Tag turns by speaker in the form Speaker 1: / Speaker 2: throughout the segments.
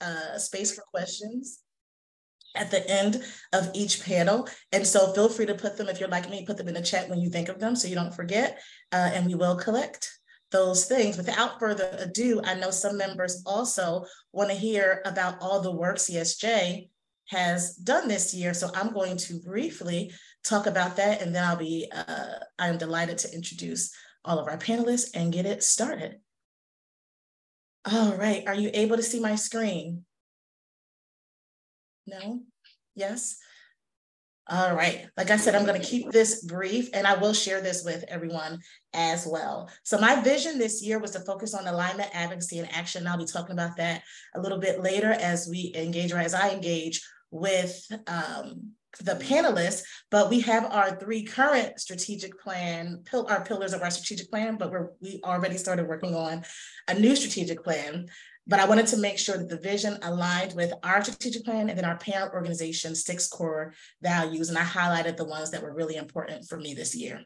Speaker 1: uh, space for questions at the end of each panel. And so feel free to put them, if you're like me, put them in the chat when you think of them so you don't forget, uh, and we will collect those things. Without further ado, I know some members also want to hear about all the work CSJ has done this year. So I'm going to briefly talk about that and then I'll be, uh, I am delighted to introduce all of our panelists and get it started. All right, are you able to see my screen? No? Yes? All right. Like I said, I'm going to keep this brief and I will share this with everyone as well. So my vision this year was to focus on alignment, advocacy, and action. I'll be talking about that a little bit later as we engage or as I engage with um, the panelists, but we have our three current strategic plan, our pillars of our strategic plan, but we're, we already started working on a new strategic plan. But I wanted to make sure that the vision aligned with our strategic plan and then our parent organization's six core values. And I highlighted the ones that were really important for me this year.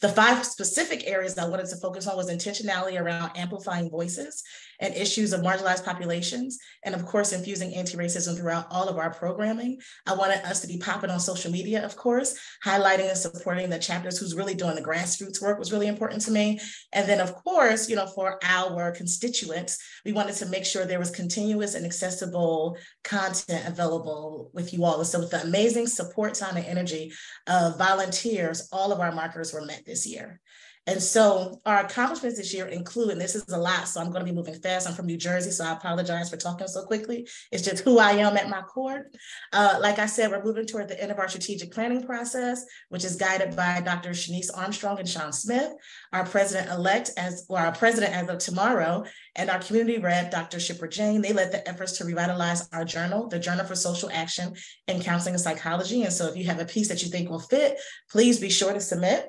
Speaker 1: The five specific areas I wanted to focus on was intentionality around amplifying voices and issues of marginalized populations, and of course, infusing anti-racism throughout all of our programming. I wanted us to be popping on social media, of course, highlighting and supporting the chapters who's really doing the grassroots work was really important to me. And then of course, you know, for our constituents, we wanted to make sure there was continuous and accessible content available with you all. So with the amazing support time and energy of volunteers, all of our markers were met this year. And so our accomplishments this year include, and this is a lot, so I'm going to be moving fast. I'm from New Jersey, so I apologize for talking so quickly. It's just who I am at my core. Uh, like I said, we're moving toward the end of our strategic planning process, which is guided by Dr. Shanice Armstrong and Sean Smith, our president-elect as, or our president as of tomorrow, and our community rep, Dr. Shipra Jane. They led the efforts to revitalize our journal, the Journal for Social Action in Counseling and Psychology. And so if you have a piece that you think will fit, please be sure to submit.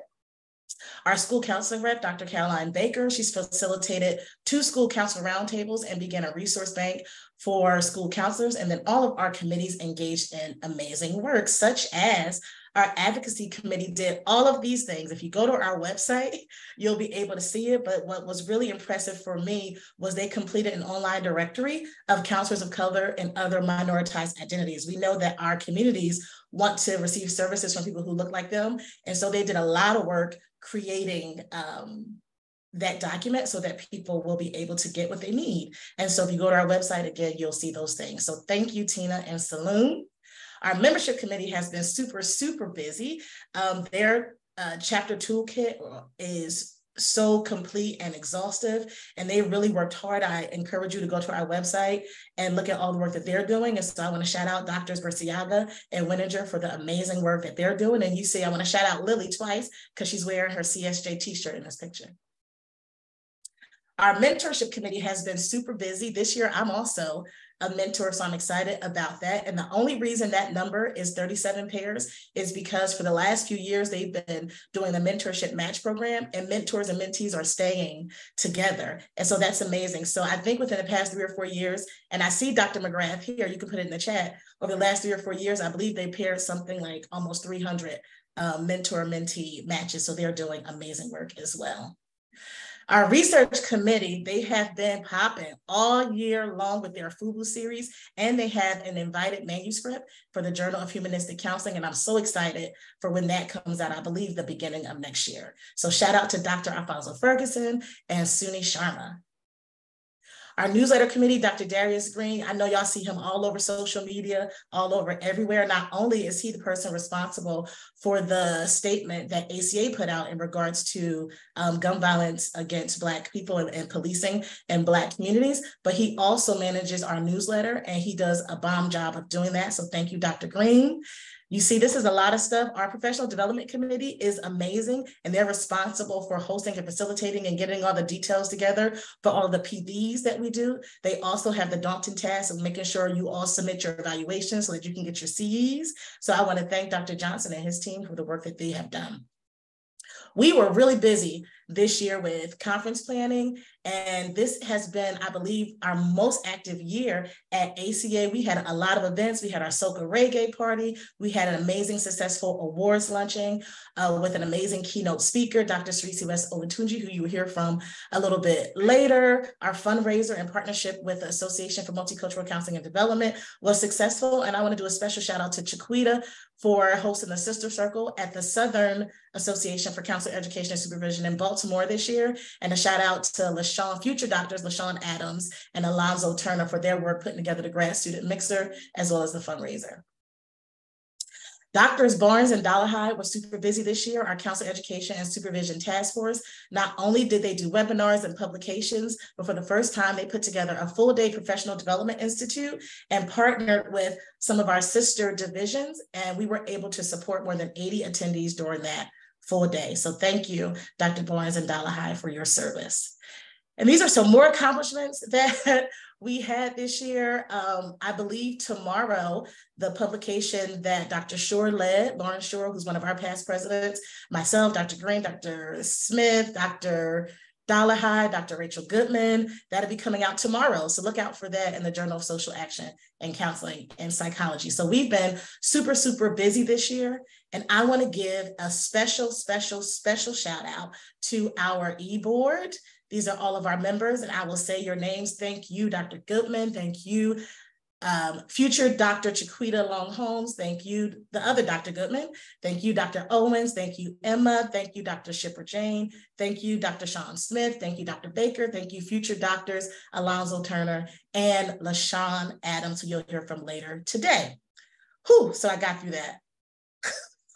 Speaker 1: Our school counseling rep, Dr. Caroline Baker, she's facilitated two school counselor roundtables and began a resource bank for school counselors. And then all of our committees engaged in amazing work, such as our advocacy committee did all of these things. If you go to our website, you'll be able to see it. But what was really impressive for me was they completed an online directory of counselors of color and other minoritized identities. We know that our communities want to receive services from people who look like them. And so they did a lot of work creating um, that document so that people will be able to get what they need. And so if you go to our website again, you'll see those things. So thank you, Tina and Saloon. Our membership committee has been super, super busy. Um, their uh, chapter toolkit is so complete and exhaustive and they really worked hard. I encourage you to go to our website and look at all the work that they're doing. And so i want to shout out doctors Berciaga and Wininger for the amazing work that they're doing. And you see i want to shout out lily twice because she's wearing her csj t-shirt in this picture. Our mentorship committee has been super busy. This year i'm also a mentor. So I'm excited about that. And the only reason that number is 37 pairs is because for the last few years, they've been doing the mentorship match program and mentors and mentees are staying together. And so that's amazing. So I think within the past three or four years, and I see Dr. McGrath here, you can put it in the chat, over the last three or four years, I believe they paired something like almost 300 uh, mentor mentee matches. So they're doing amazing work as well. Our research committee, they have been popping all year long with their FUBU series, and they have an invited manuscript for the Journal of Humanistic Counseling. And I'm so excited for when that comes out, I believe the beginning of next year. So shout out to Dr. Alfonso Ferguson and Suni Sharma. Our newsletter committee, Dr. Darius Green, I know y'all see him all over social media, all over everywhere. Not only is he the person responsible for the statement that ACA put out in regards to um, gun violence against Black people and, and policing in Black communities, but he also manages our newsletter and he does a bomb job of doing that. So thank you, Dr. Green. You see, this is a lot of stuff. Our professional development committee is amazing and they're responsible for hosting and facilitating and getting all the details together for all the PDs that we do. They also have the daunting task of making sure you all submit your evaluations so that you can get your CEs. So I want to thank Dr. Johnson and his team for the work that they have done. We were really busy this year with conference planning. And this has been, I believe, our most active year at ACA. We had a lot of events. We had our Soca Reggae party. We had an amazing, successful awards luncheon uh, with an amazing keynote speaker, Dr. Cirecie West Olatunji, who you will hear from a little bit later. Our fundraiser in partnership with the Association for Multicultural Counseling and Development was successful. And I want to do a special shout out to Chiquita for hosting the Sister Circle at the Southern Association for Counselor Education and Supervision in Baltimore this year. And a shout out to LaShawn, future doctors, LaShawn Adams and Alonzo Turner for their work putting together the grad student mixer as well as the fundraiser. Doctors Barnes and Dollarhide were super busy this year, our Council Education and Supervision Task Force. Not only did they do webinars and publications, but for the first time, they put together a full day professional development institute and partnered with some of our sister divisions. And we were able to support more than 80 attendees during that full day. So thank you, Dr. Barnes and Dollarhide for your service. And these are some more accomplishments that we had this year. Um, I believe tomorrow, the publication that Dr. Shore led, Lauren Shore, who's one of our past presidents, myself, Dr. Green, Dr. Smith, Dr. Dollarhide, Dr. Rachel Goodman, that'll be coming out tomorrow. So look out for that in the Journal of Social Action and Counseling and Psychology. So we've been super, super busy this year. And I want to give a special, special, special shout out to our e-board these are all of our members, and I will say your names. Thank you, Dr. Goodman. Thank you, um, future Dr. Chiquita Long Holmes. Thank you, the other Dr. Goodman. Thank you, Dr. Owens. Thank you, Emma. Thank you, Dr. Shipra Jane. Thank you, Dr. Sean Smith. Thank you, Dr. Baker. Thank you, future doctors Alonzo Turner and LaShawn Adams, who you'll hear from later today. Whew, so I got through that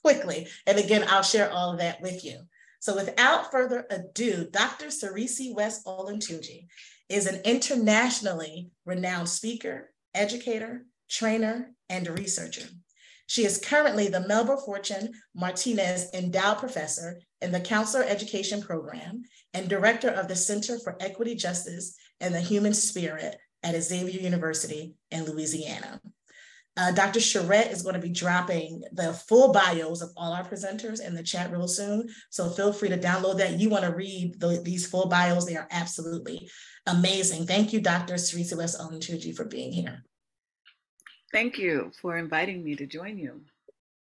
Speaker 1: quickly. And again, I'll share all of that with you. So without further ado, Dr. Cirecie West Olatunji is an internationally renowned speaker, educator, trainer, and researcher. She is currently the Melba Fortune Martinez Endowed Professor in the Counselor Education Program and Director of the Center for Equity, Justice, and the Human Spirit at Xavier University in Louisiana. Uh, Dr. Charette is going to be dropping the full bios of all our presenters in the chat real soon. So feel free to download that. You want to read the, these full bios. They are absolutely amazing. Thank you, Dr. Cirecie West Olatunji, for being here.
Speaker 2: Thank you for inviting me to join you.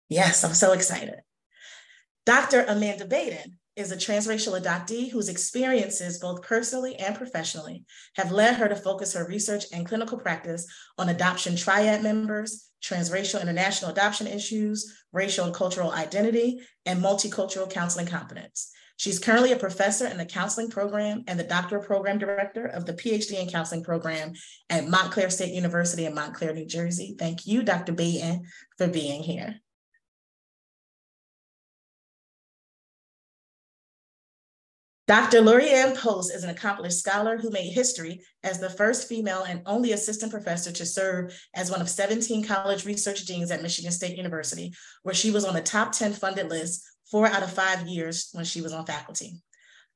Speaker 1: Yes, I'm so excited. Dr. Amanda Baden is a transracial adoptee whose experiences, both personally and professionally, have led her to focus her research and clinical practice on adoption triad members, transracial international adoption issues, racial and cultural identity, and multicultural counseling competence. She's currently a professor in the counseling program and the doctoral program director of the PhD in counseling program at Montclair State University in Montclair, New Jersey. Thank you, Dr. Baden, for being here. Dr. Lori-Ann Post is an accomplished scholar who made history as the first female and only assistant professor to serve as one of 17 college research deans at Michigan State University, where she was on the top 10 funded list four out of five years when she was on faculty.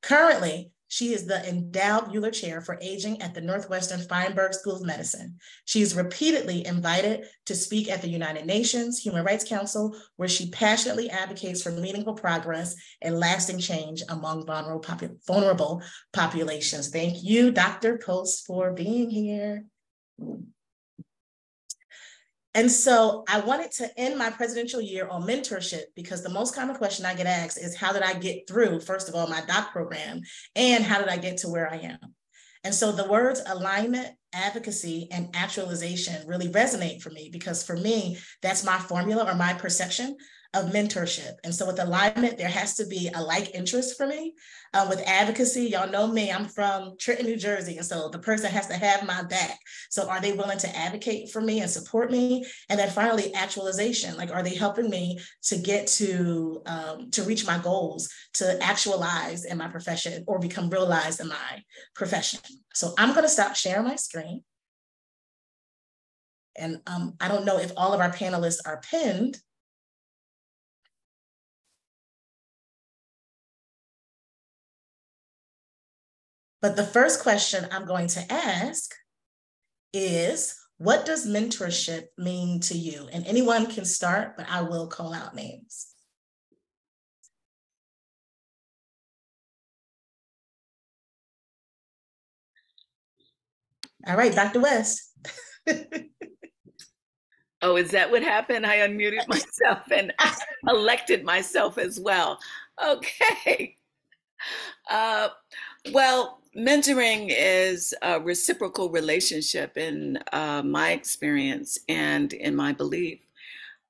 Speaker 1: Currently, she is the endowed Buehler Chair for Aging at the Northwestern Feinberg School of Medicine. She is repeatedly invited to speak at the United Nations Human Rights Council, where she passionately advocates for meaningful progress and lasting change among vulnerable, popu vulnerable populations. Thank you, Dr. Post, for being here. And so I wanted to end my presidential year on mentorship because the most common question I get asked is how did I get through, first of all, my doc program, and how did I get to where I am? And so the words alignment, advocacy, and actualization really resonate for me because for me, that's my formula or my perception of mentorship. And so with alignment, there has to be a like interest for me. Uh, with advocacy, y'all know me, I'm from Trenton, New Jersey. And so the person has to have my back. So are they willing to advocate for me and support me? And then finally, actualization, like are they helping me to get to, um, to reach my goals, to actualize in my profession or become realized in my profession? So I'm gonna stop sharing my screen. And um, I don't know if all of our panelists are pinned, But the first question I'm going to ask is what does mentorship mean to you? And anyone can start, but I will call out names. All right, Dr. West.
Speaker 2: oh, is that what happened? I unmuted myself and elected myself as well. Okay. Uh, well, mentoring is a reciprocal relationship in uh, my experience and in my belief.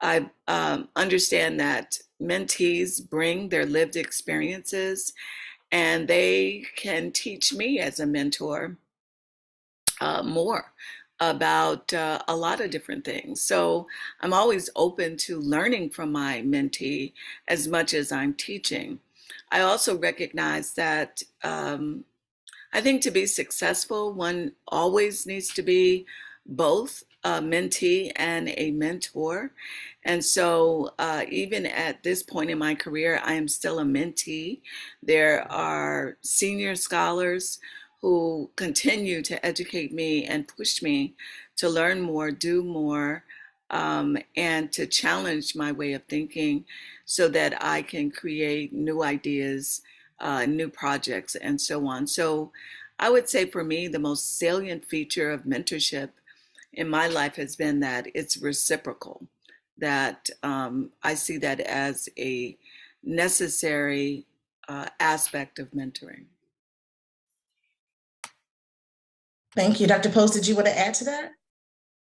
Speaker 2: I um, understand that mentees bring their lived experiences and they can teach me as a mentor uh, more about uh, a lot of different things. So I'm always open to learning from my mentee as much as I'm teaching. I also recognize that um, I think to be successful, one always needs to be both a mentee and a mentor. And so, uh, even at this point in my career, I am still a mentee. There are senior scholars who continue to educate me and push me to learn more, do more, um, and to challenge my way of thinking so that I can create new ideas, uh, new projects, and so on. So, I would say for me, the most salient feature of mentorship in my life has been that it's reciprocal, that um, I see that as a necessary uh, aspect of mentoring.
Speaker 1: Thank you. Dr. Post, did you want to add to that?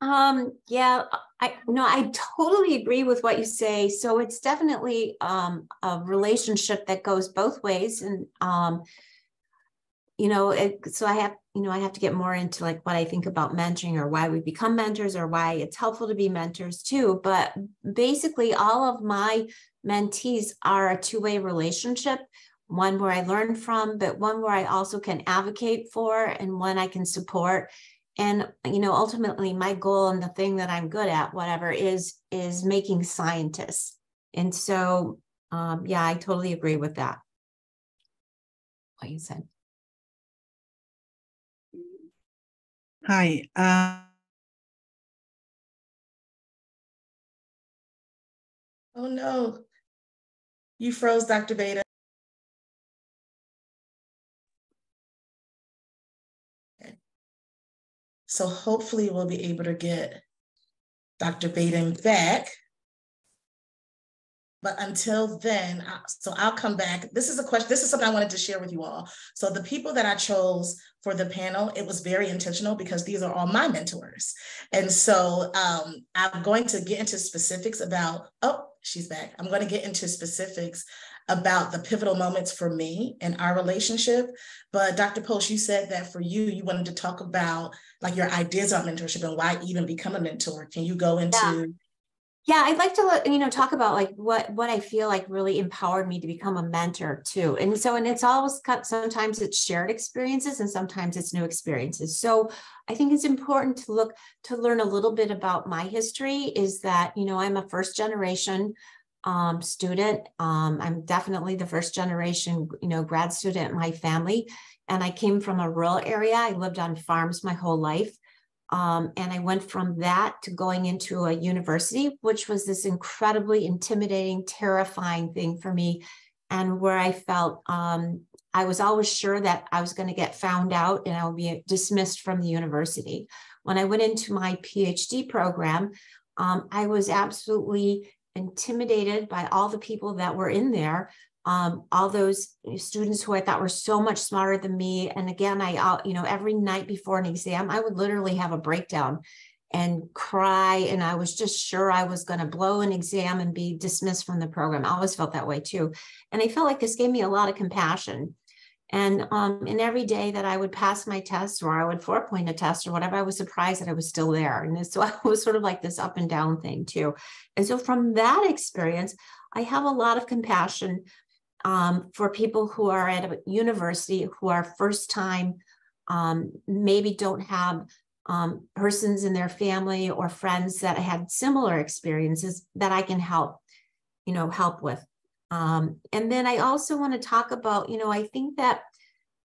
Speaker 3: Um, yeah, I no, I totally agree with what you say. So it's definitely um, a relationship that goes both ways. And um, you know, it, so I have, you know, I have to get more into like what I think about mentoring or why we become mentors or why it's helpful to be mentors too. But basically, all of my mentees are a two way relationship one where I learn from, but one where I also can advocate for and one I can support. And you know, ultimately my goal and the thing that I'm good at, whatever, is is making scientists. And so um, yeah, I totally agree with that. What you said.
Speaker 4: Hi. Uh...
Speaker 1: Oh no, you froze, Dr. Baden. So hopefully we'll be able to get Dr. Baden back. But until then, so I'll come back. This is a question, this is something I wanted to share with you all. So the people that I chose for the panel, it was very intentional because these are all my mentors. And so um, I'm going to get into specifics about, oh, she's back. I'm going to get into specifics about the pivotal moments for me and our relationship. But Dr. Post, you said that for you, you wanted to talk about like your ideas on mentorship and why even become a mentor. Can you go into
Speaker 3: yeah. Yeah, I'd like to you know talk about like what what I feel like really empowered me to become a mentor too. And so and it's always cut sometimes it's shared experiences and sometimes it's new experiences. So I think it's important to look to learn a little bit about my history is that you know I'm a first generation um, student. Um, I'm definitely the first generation, you know, grad student in my family. And I came from a rural area. I lived on farms my whole life. Um, and I went from that to going into a university, which was this incredibly intimidating, terrifying thing for me. And where I felt um, I was always sure that I was going to get found out and I would be dismissed from the university. When I went into my PhD program, um, I was absolutely intimidated by all the people that were in there um, all those students who I thought were so much smarter than me. And again, I, you know, every night before an exam, I would literally have a breakdown and cry. And I was just sure I was going to blow an exam and be dismissed from the program. I always felt that way too. And I felt like this gave me a lot of compassion. And um, every day that I would pass my test or I would four point a test or whatever, I was surprised that I was still there. And so I was sort of like this up and down thing too. And so from that experience, I have a lot of compassion um, for people who are at a university who are first time, um, maybe don't have um, persons in their family or friends that had similar experiences that I can help, you know, help with. Um, and then I also want to talk about, you know, I think that,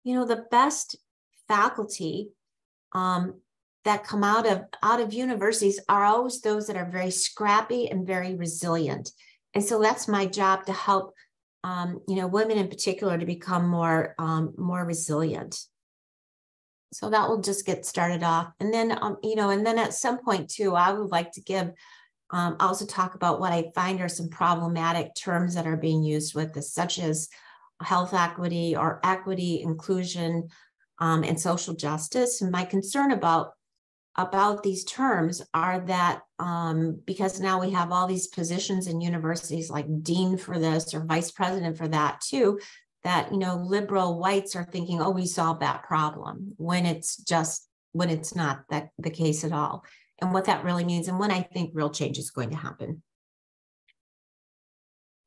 Speaker 3: you know, the best faculty um, that come out of out of universities are always those that are very scrappy and very resilient. And so that's my job to help, um, you know, women in particular to become more um, more resilient. so that will just get started off. And then, um, you know, and then at some point too, I would like to give, um, also talk about what I find are some problematic terms that are being used with this, such as health equity or equity, inclusion, um, and social justice. And my concern about about these terms are that um, because now we have all these positions in universities like dean for this or vice president for that too, that you know liberal whites are thinking oh we solved that problem when it's just when it's not that the case at all and what that really means and when i think real change is going to happen.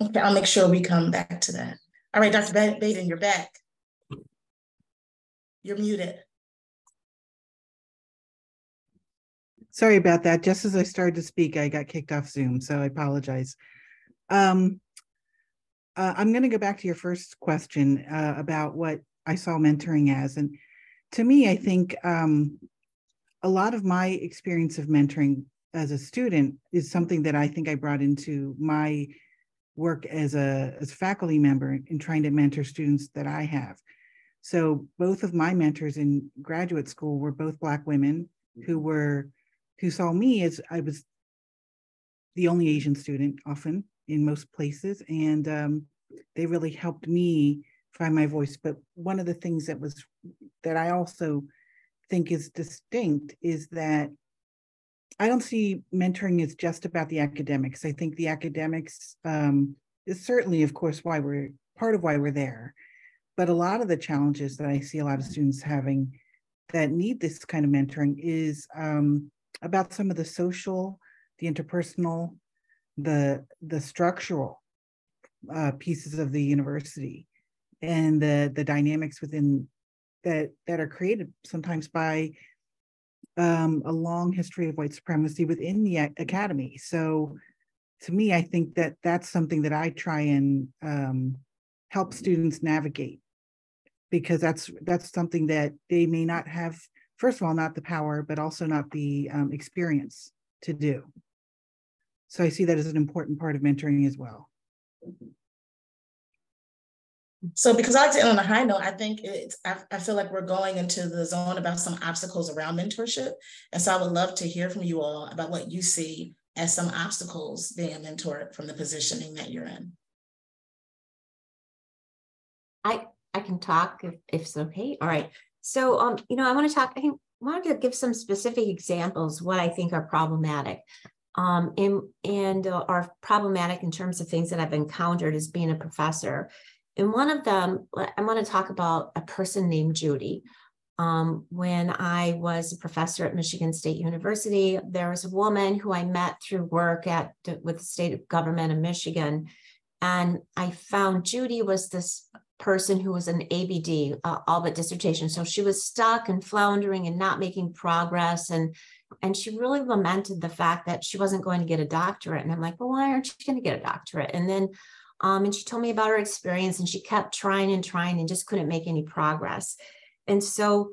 Speaker 1: Okay i'll make sure we come back to that. All right dr baden you're back. You're muted.
Speaker 4: Sorry about that. Just as i started to speak i got kicked off zoom so i apologize. Um, uh, I'm going to go back to your first question uh, about what I saw mentoring as. And to me, I think um, a lot of my experience of mentoring as a student is something that I think I brought into my work as a as a faculty member in trying to mentor students that I have. So both of my mentors in graduate school were both Black women who were who saw me as I was the only Asian student often in most places. And um, they really helped me find my voice. But one of the things that was that I also think is distinct is that I don't see mentoring as just about the academics. I think the academics um, is certainly, of course, why we're part of why we're there. But a lot of the challenges that I see a lot of students having that need this kind of mentoring is um, about some of the social, the interpersonal, the the structural uh, pieces of the university and the the dynamics within that that are created sometimes by um, a long history of white supremacy within the academy. So, to me, I think that that's something that I try and um, help students navigate because that's that's something that they may not have. First of all, not the power, but also not the um, experience to do. So I see that as an important part of mentoring as well.
Speaker 1: So because I like to end on a high note, I think it's I, I, feel like we're going into the zone about some obstacles around mentorship. And so I would love to hear from you all about what you see as some obstacles being a mentor from the positioning that you're in.
Speaker 3: I I can talk if, if it's okay. All right. So um, you know, I want to talk, I want to give some specific examples what I think are problematic um, and, and uh, are problematic in terms of things that I've encountered as being a professor. And one of them, I want to talk about a person named Judy. Um, when I was a professor at Michigan State University, there was a woman who I met through work at with the state government of Michigan, and I found Judy was this person who was an ABD, uh, all but dissertation. So she was stuck and floundering and not making progress, and and she really lamented the fact that she wasn't going to get a doctorate. And I'm like, well, why aren't you going to get a doctorate? And then, um, and she told me about her experience and she kept trying and trying and just couldn't make any progress. And so,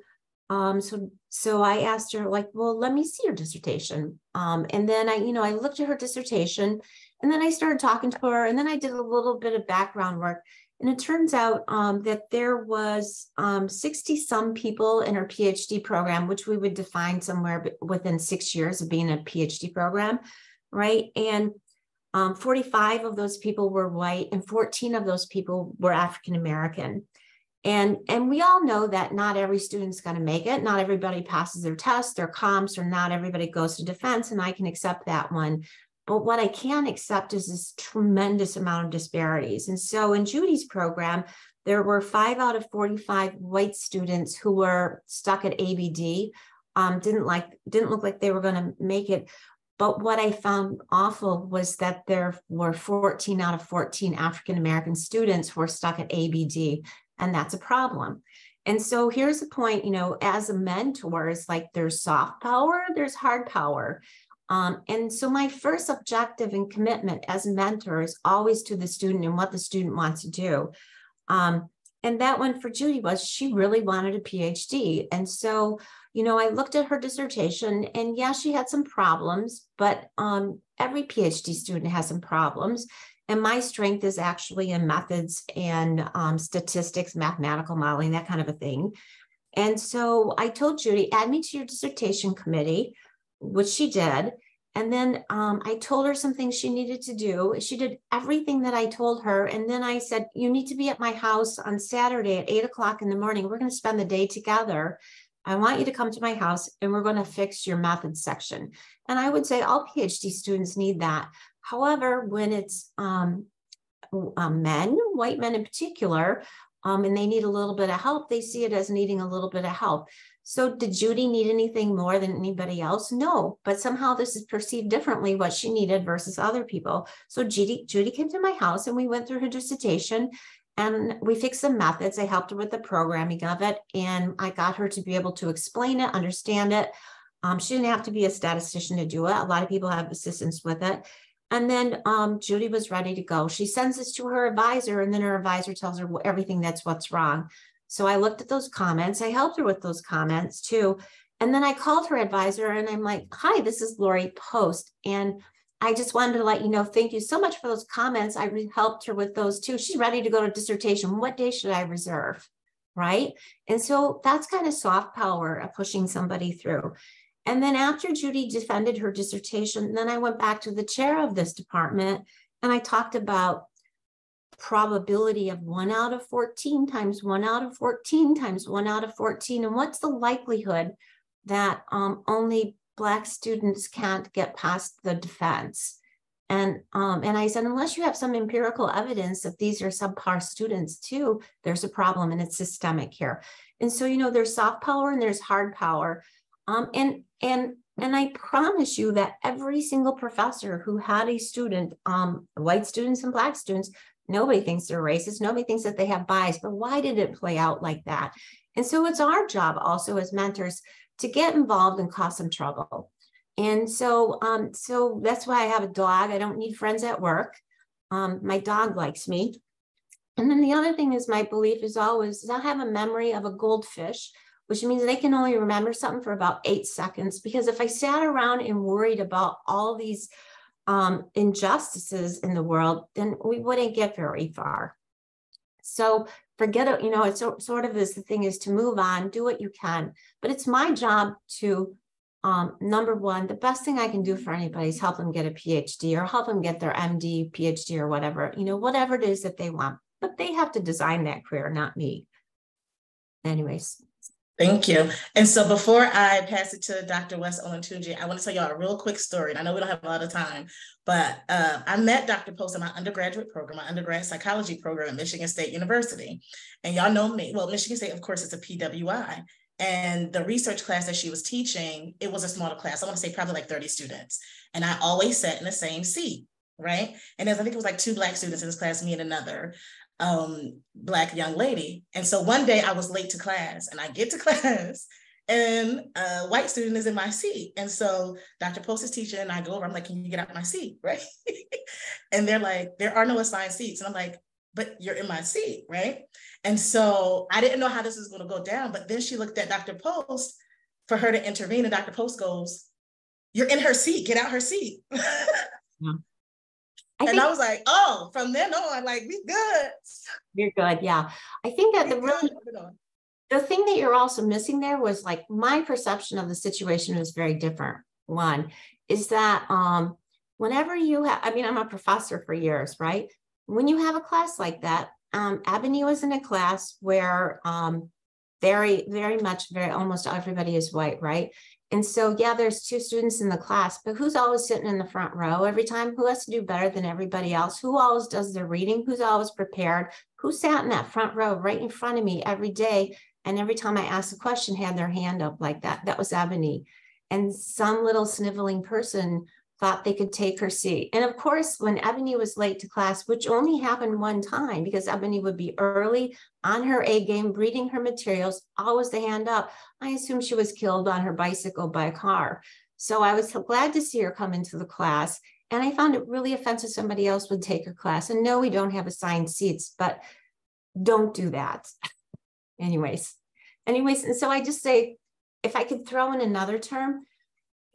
Speaker 3: um, so, so I asked her like, well, let me see your dissertation. Um, and then I, you know, I looked at her dissertation and then I started talking to her and then I did a little bit of background work and it turns out um, that there was um, 60 some people in her PhD program, which we would define somewhere within six years of being a PhD program, right? And um, 45 of those people were white and 14 of those people were African American. And, and we all know that not every student's going to make it. Not everybody passes their tests, their comps, or not everybody goes to defense. And I can accept that one. But what I can accept is this tremendous amount of disparities. And so in Judy's program, there were five out of 45 white students who were stuck at ABD, um, didn't like, didn't look like they were going to make it. But what I found awful was that there were 14 out of 14 African American students who were stuck at ABD, and that's a problem. And so here's the point, you know, as a mentor, it's like there's soft power, there's hard power. Um, and so my first objective and commitment as a mentor is always to the student and what the student wants to do. Um, and that one for Judy was she really wanted a PhD. And so, you know, I looked at her dissertation and yeah, she had some problems, but um, every PhD student has some problems. And my strength is actually in methods and um, statistics, mathematical modeling, that kind of a thing. And so I told Judy, add me to your dissertation committee, which she did. And then um, I told her some things she needed to do. She did everything that I told her. And then I said, You need to be at my house on Saturday at eight o'clock in the morning. We're going to spend the day together. I want you to come to my house and we're going to fix your methods section. And I would say all PhD students need that. However, when it's um, uh, men, white men in particular, um, and they need a little bit of help, they see it as needing a little bit of help. So, did Judy need anything more than anybody else? No, but somehow this is perceived differently what she needed versus other people. So, Judy, Judy came to my house and we went through her dissertation and we fixed some methods. I helped her with the programming of it, and I got her to be able to explain it, understand it. Um, she didn't have to be a statistician to do it. A lot of people have assistance with it. And then um, Judy was ready to go. She sends this to her advisor, and then her advisor tells her everything that's what's wrong. So I looked at those comments. I helped her with those comments too. And then I called her advisor and I'm like, hi, this is Lori Post. And I just wanted to let you know, thank you so much for those comments. I helped her with those too. She's ready to go to dissertation. What day should I reserve? Right. And so that's kind of soft power of pushing somebody through. And then after Judy defended her dissertation, then I went back to the chair of this department and I talked about probability of one out of 14 times one out of 14 times one out of 14. And what's the likelihood that um, only Black students can't get past the defense? And um, and I said, unless you have some empirical evidence that these are subpar students too, there's a problem and it's systemic here. And so, you know, there's soft power and there's hard power. Um, and and and I promise you that every single professor who had a student, um, white students and black students, nobody thinks they're racist. Nobody thinks that they have bias. But why did it play out like that? And so it's our job also as mentors to get involved and cause some trouble. And so, um, so that's why I have a dog. I don't need friends at work. Um, my dog likes me. And then the other thing is my belief is always is I have a memory of a goldfish which means they can only remember something for about eight seconds. Because if I sat around and worried about all these um, injustices in the world, then we wouldn't get very far. So forget it, you know, it's sort of is the thing is to move on, do what you can. But it's my job to, um, number one, the best thing I can do for anybody is help them get a PhD or help them get their MD, PhD, or whatever, you know, whatever it is that they want. But they have to design that career, not me. Anyways,
Speaker 1: Thank you. And so before I pass it to Dr. West Olatunji, I want to tell y'all a real quick story. And I know we don't have a lot of time, but uh, I met Dr. Post in my undergraduate program, my undergrad psychology program at Michigan State University. And y'all know me, well, Michigan State, of course, is a PWI. And the research class that she was teaching, it was a smaller class. I want to say probably like 30 students. And I always sat in the same seat right? And as I think it was like two black students in this class, me and another um, black young lady. And so one day I was late to class and I get to class and a white student is in my seat. And so Dr. Post is teaching and I go over, I'm like, can you get out my seat, right? and they're like, there are no assigned seats. And I'm like, but you're in my seat, right? And so I didn't know how this was going to go down. But then she looked at Dr. Post for her to intervene. And Dr. Post goes, You're in her seat, get out her seat. yeah. I and think, I was like, oh, from then on, like we good.
Speaker 3: You're good. Yeah. I think that the really the thing that you're also missing there was like my perception of the situation was very different. One is that um whenever you have, I mean, I'm a professor for years, right? When you have a class like that, um, Ebony was in a class where um very, very much, very almost everybody is white, right? And so, yeah, there's two students in the class, but who's always sitting in the front row every time? Who has to do better than everybody else? Who always does their reading? Who's always prepared? Who sat in that front row right in front of me every day? And every time I asked a question, had their hand up like that. That was Ebony. And some little sniveling person thought they could take her seat. And of course, when Ebony was late to class, which only happened one time because Ebony would be early on her A game, reading her materials, always the hand up, I assume she was killed on her bicycle by a car. So I was glad to see her come into the class. And I found it really offensive somebody else would take her class. And no, we don't have assigned seats, but don't do that. anyways, anyways, and so I just say, if I could throw in another term,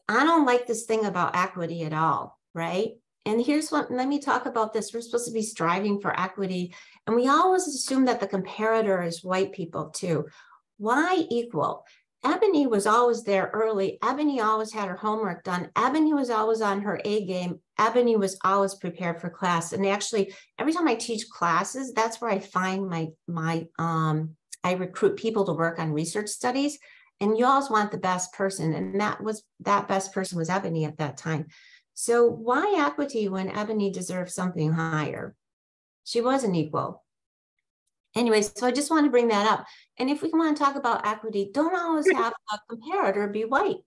Speaker 3: I don't like this thing about equity at all, right? And here's what, let me talk about this. We're supposed to be striving for equity. And we always assume that the comparator is white people too. why equal? Ebony was always there early. Ebony always had her homework done. Ebony was always on her A game. Ebony was always prepared for class. And actually, every time I teach classes, that's where I find my my um I recruit people to work on research studies. And you always want the best person. And that was that best person was Ebony at that time. So why equity when Ebony deserved something higher? She wasn't equal. Anyway, so I just want to bring that up. And if we want to talk about equity, don't always have a comparator be white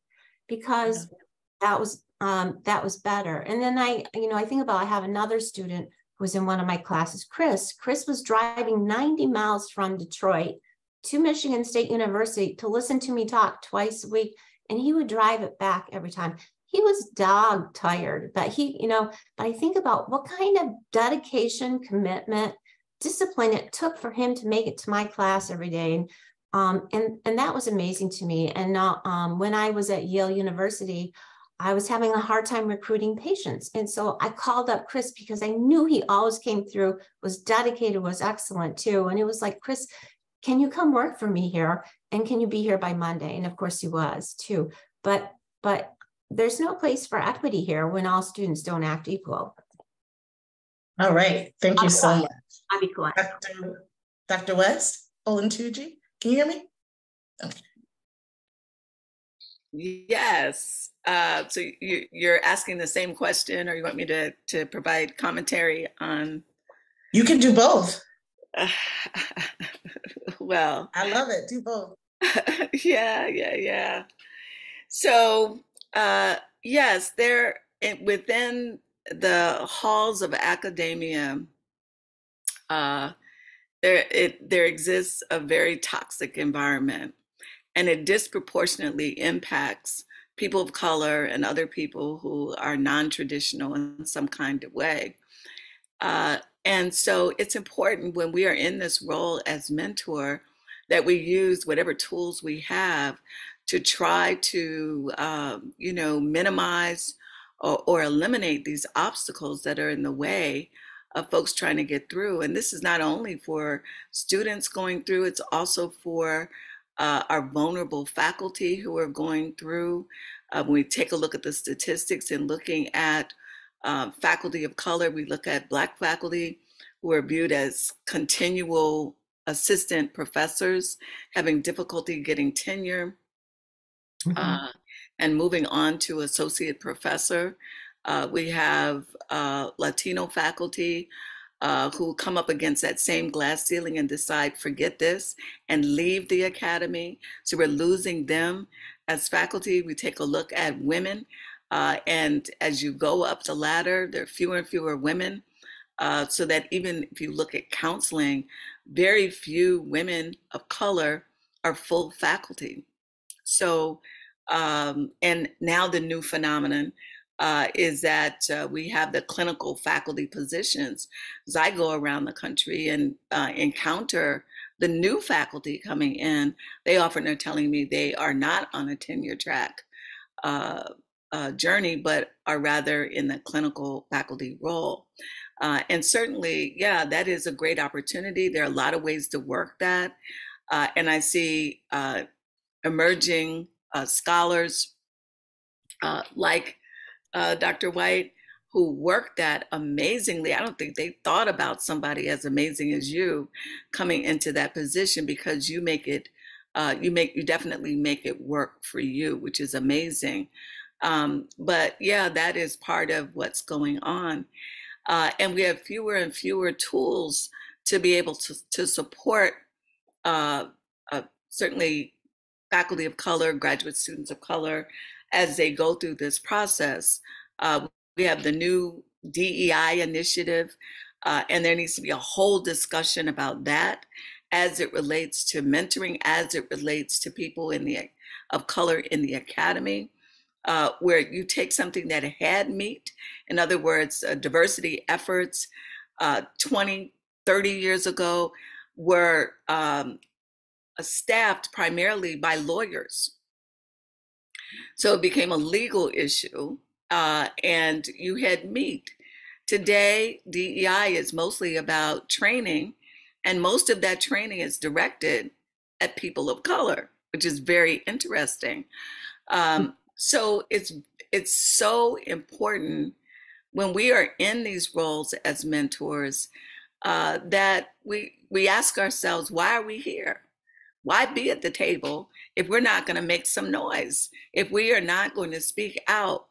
Speaker 3: because that was um, that was better. And then I, you know, I think about I have another student who was in one of my classes, Chris. Chris was driving 90 miles from Detroit to Michigan State University to listen to me talk twice a week. And he would drive it back every time. He was dog tired, but he, you know, but I think about what kind of dedication, commitment, discipline it took for him to make it to my class every day. And um, and, and that was amazing to me. And now, um, when I was at Yale University, I was having a hard time recruiting patients. And so I called up Chris because I knew he always came through, was dedicated, was excellent too. And it was like, Chris, can you come work for me here? And can you be here by Monday? And of course he was too. But but there's no place for equity here when all students don't act equal.
Speaker 1: All right. Thank you so much.
Speaker 3: I'll be quiet.
Speaker 1: Dr. Dr. West, Olatunji, can you hear me? Okay.
Speaker 2: Yes. Uh, so you, you're asking the same question, or you want me to to provide commentary on?
Speaker 1: You can do both.
Speaker 2: well,
Speaker 1: I love it. Do both.
Speaker 2: yeah, yeah, yeah. So uh, yes, there within the halls of academia, uh, there it there exists a very toxic environment, and it disproportionately impacts people of color and other people who are non-traditional in some kind of way. Uh, and so it's important when we are in this role as mentor that we use whatever tools we have to try to, um, you know, minimize or, or eliminate these obstacles that are in the way of folks trying to get through. And this is not only for students going through, it's also for uh, our vulnerable faculty who are going through. Uh, when we take a look at the statistics and looking at uh, faculty of color, we look at Black faculty who are viewed as continual assistant professors, having difficulty getting tenure mm-hmm. uh, and moving on to associate professor. Uh, we have uh, Latino faculty uh, who come up against that same glass ceiling and decide, forget this, and leave the academy. So we're losing them as faculty. We take a look at women. Uh, and as you go up the ladder, there are fewer and fewer women. Uh, so that even if you look at counseling, very few women of color are full faculty. So um, and now the new phenomenon uh, is that uh, we have the clinical faculty positions. As I go around the country and uh, encounter the new faculty coming in, they often are telling me they are not on a tenure track uh, uh, journey, but are rather in the clinical faculty role. Uh, and certainly, yeah, that is a great opportunity. There are a lot of ways to work that. and I see emerging uh, scholars uh, like uh, Dr. White who worked that amazingly. I don't think they thought about somebody as amazing as you coming into that position because you make it, uh, you make, you definitely make it work for you, which is amazing. Um, but yeah, that is part of what's going on. Uh, and we have fewer and fewer tools to be able to, to support uh, uh, certainly faculty of color, graduate students of color, as they go through this process. Uh, we have the new DEI initiative, uh, and there needs to be a whole discussion about that as it relates to mentoring, as it relates to people in the of color in the academy. Uh, where you take something that had meat, in other words, uh, diversity efforts uh, 20, 30 years ago were um, uh, staffed primarily by lawyers. So it became a legal issue, uh, and you had meat. Today, DEI is mostly about training, and most of that training is directed at people of color, which is very interesting. Um, so it's it's so important when we are in these roles as mentors uh, that we we ask ourselves, why are we here? Why be at the table if we're not going to make some noise? If we are not going to speak out,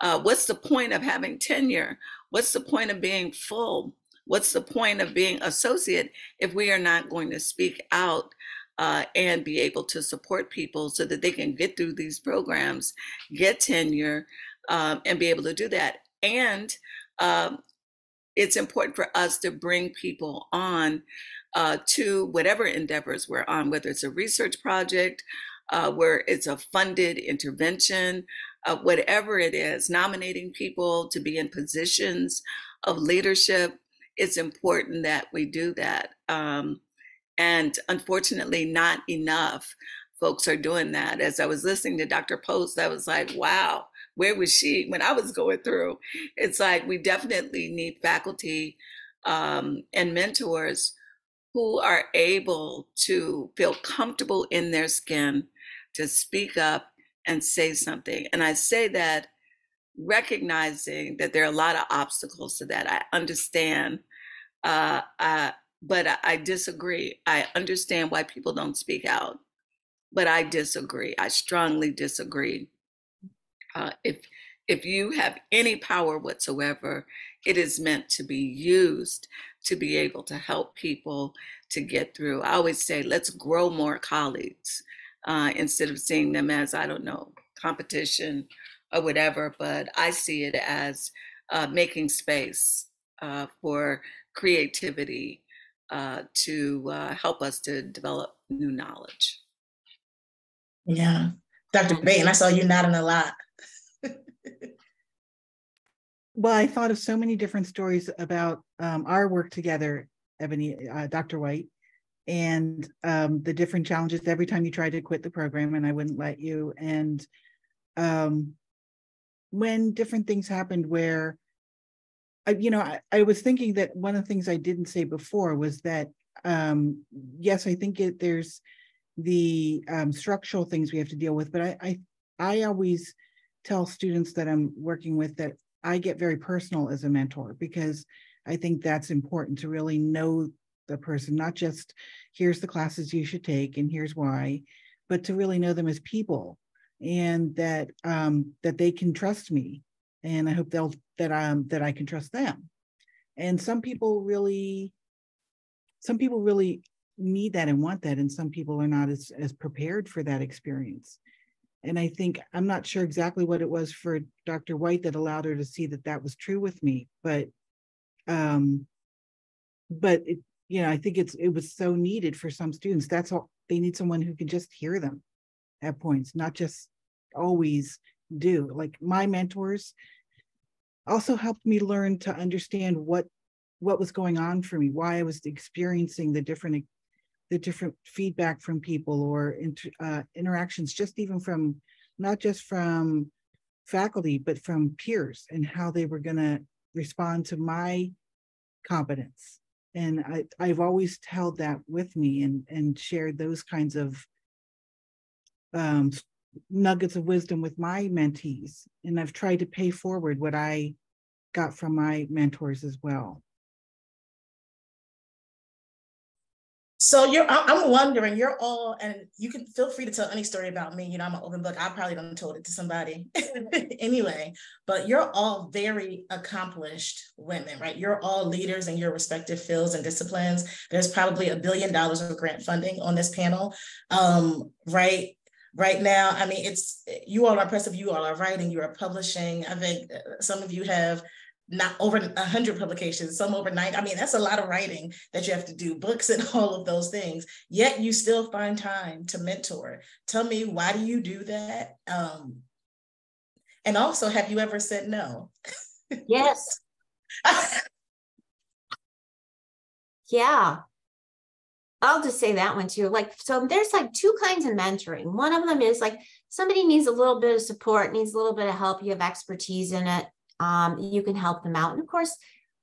Speaker 2: uh, what's the point of having tenure? What's the point of being full? What's the point of being associate if we are not going to speak out uh, and be able to support people so that they can get through these programs, get tenure, um, and be able to do that? And um, it's important for us to bring people on uh, to whatever endeavors we're on, whether it's a research project, uh, where it's a funded intervention, uh, whatever it is, nominating people to be in positions of leadership. It's important that we do that. Um, and unfortunately, not enough folks are doing that. As I was listening to Dr. Post, I was like, wow, where was she when I was going through? It's like we definitely need faculty um, and mentors who are able to feel comfortable in their skin to speak up and say something. And I say that recognizing that there are a lot of obstacles to that. I understand, uh, but I, disagree. I understand why people don't speak out, but I disagree. I strongly disagree. Uh, if if you have any power whatsoever, it is meant to be used to be able to help people to get through. I always say, let's grow more colleagues uh, instead of seeing them as, I don't know, competition or whatever. But I see it as uh, making space uh, for creativity uh, to uh, help us to develop new knowledge.
Speaker 1: Yeah. Dr. Bain, I saw you nodding a lot.
Speaker 4: well, I thought of so many different stories about um, our work together, Ebony, uh, Dr. White, and um, the different challenges every time you tried to quit the program and I wouldn't let you. And um, when different things happened where, I, you know, I, I, was thinking that one of the things I didn't say before was that, um, yes, I think it, there's the um, structural things we have to deal with, but I, I, I always tell students that I'm working with that I get very personal as a mentor because I think that's important to really know the person, not just here's the classes you should take and here's why, but to really know them as people and that um, that they can trust me. And I hope they'll that um that I can trust them. And some people really, some people really need that and want that, and some people are not as as prepared for that experience. And I think I'm not sure exactly what it was for Dr. White that allowed her to see that that was true with me, but um, but it, you know, I think it's it was so needed for some students. That's all they need someone who can just hear them at points, not just always do. Like my mentors also helped me learn to understand what what was going on for me, why I was experiencing the different the different feedback from people or inter, uh, interactions, just even from not just from faculty, but from peers and how they were going to respond to my competence and I, I've always held that with me and and shared those kinds of um, nuggets of wisdom with my mentees, and I've tried to pay forward what I got from my mentors as well.
Speaker 1: So you're, I'm wondering, you're all, and you can feel free to tell any story about me. You know, I'm an open book. I probably don't told it to somebody anyway, but you're all very accomplished women, right? You're all leaders in your respective fields and disciplines. There's probably a billion dollars of grant funding on this panel, um, right? Right now, I mean, it's you all are impressive. You all are writing. You are publishing. I think uh, some of you have not over 100 publications, some over 90. I mean, that's a lot of writing that you have to do, books and all of those things. Yet you still find time to mentor. Tell me, why do you do that? Um, and also, have you ever said no?
Speaker 3: Yes. yeah. I'll just say that one too. Like, so there's like two kinds of mentoring. One of them is like somebody needs a little bit of support, needs a little bit of help. You have expertise in it um, you can help them out. And of course,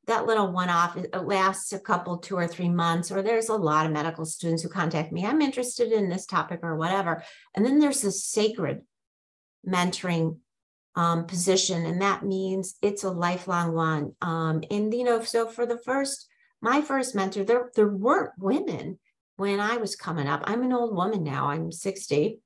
Speaker 3: that little one off lasts a couple two or three months or there's a lot of medical students who contact me i'm interested in this topic or whatever and then there's this sacred mentoring um, position and that means it's a lifelong one um, and you know so for the first my first mentor there there weren't women when i was coming up i'm an old woman now i'm 60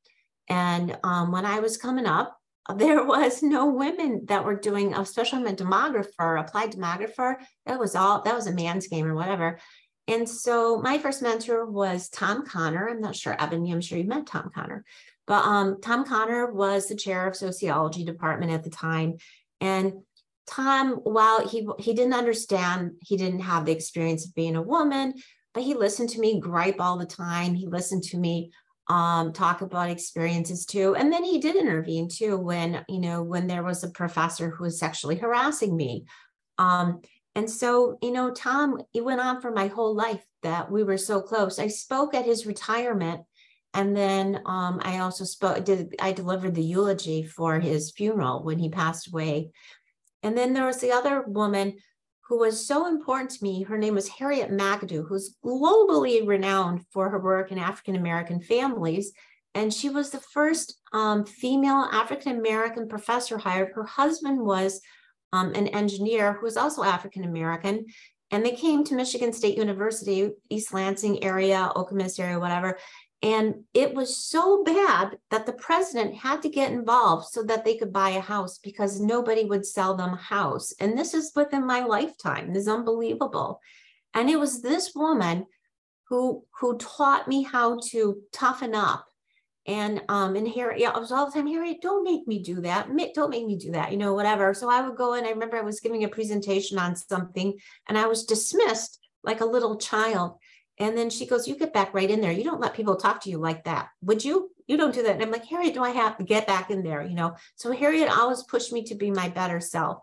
Speaker 3: and um, when i was coming up there was no women that were doing, especially I'm a demographer, applied demographer. That was all, that was a man's game or whatever. And so my first mentor was Tom Connor. I'm not sure, Evan, I'm sure you met Tom Connor, but um, Tom Connor was the chair of sociology department at the time. And Tom, while he he didn't understand, he didn't have the experience of being a woman, he listened to me gripe all the time. He listened to me um, talk about experiences too. And then he did intervene too when, you know, when there was a professor who was sexually harassing me. Um, and so, you know, Tom, it went on for my whole life that we were so close. I spoke at his retirement. And then um, I also spoke, did I delivered the eulogy for his funeral when he passed away. And then there was the other woman who was so important to me. Her name was Harriet McAdoo, who's globally renowned for her work in African American families. And she was the first um, female African American professor hired. Her husband was um, an engineer who was also African American. And they came to Michigan State University, East Lansing area, Okemos area, whatever. And it was so bad that the president had to get involved so that they could buy a house because nobody would sell them a house. And this is within my lifetime. This is unbelievable. And it was this woman who who taught me how to toughen up. And um and here yeah, I was all the time, Harriet, don't make me do that. Don't make me do that, you know, whatever. So I would go and I remember I was giving a presentation on something and I was dismissed like a little child. And then she goes, You get back right in there. You don't let people talk to you like that. Would you? You don't do that. And I'm like, Harriet, do I have to get back in there? You know, so Harriet always pushed me to be my better self.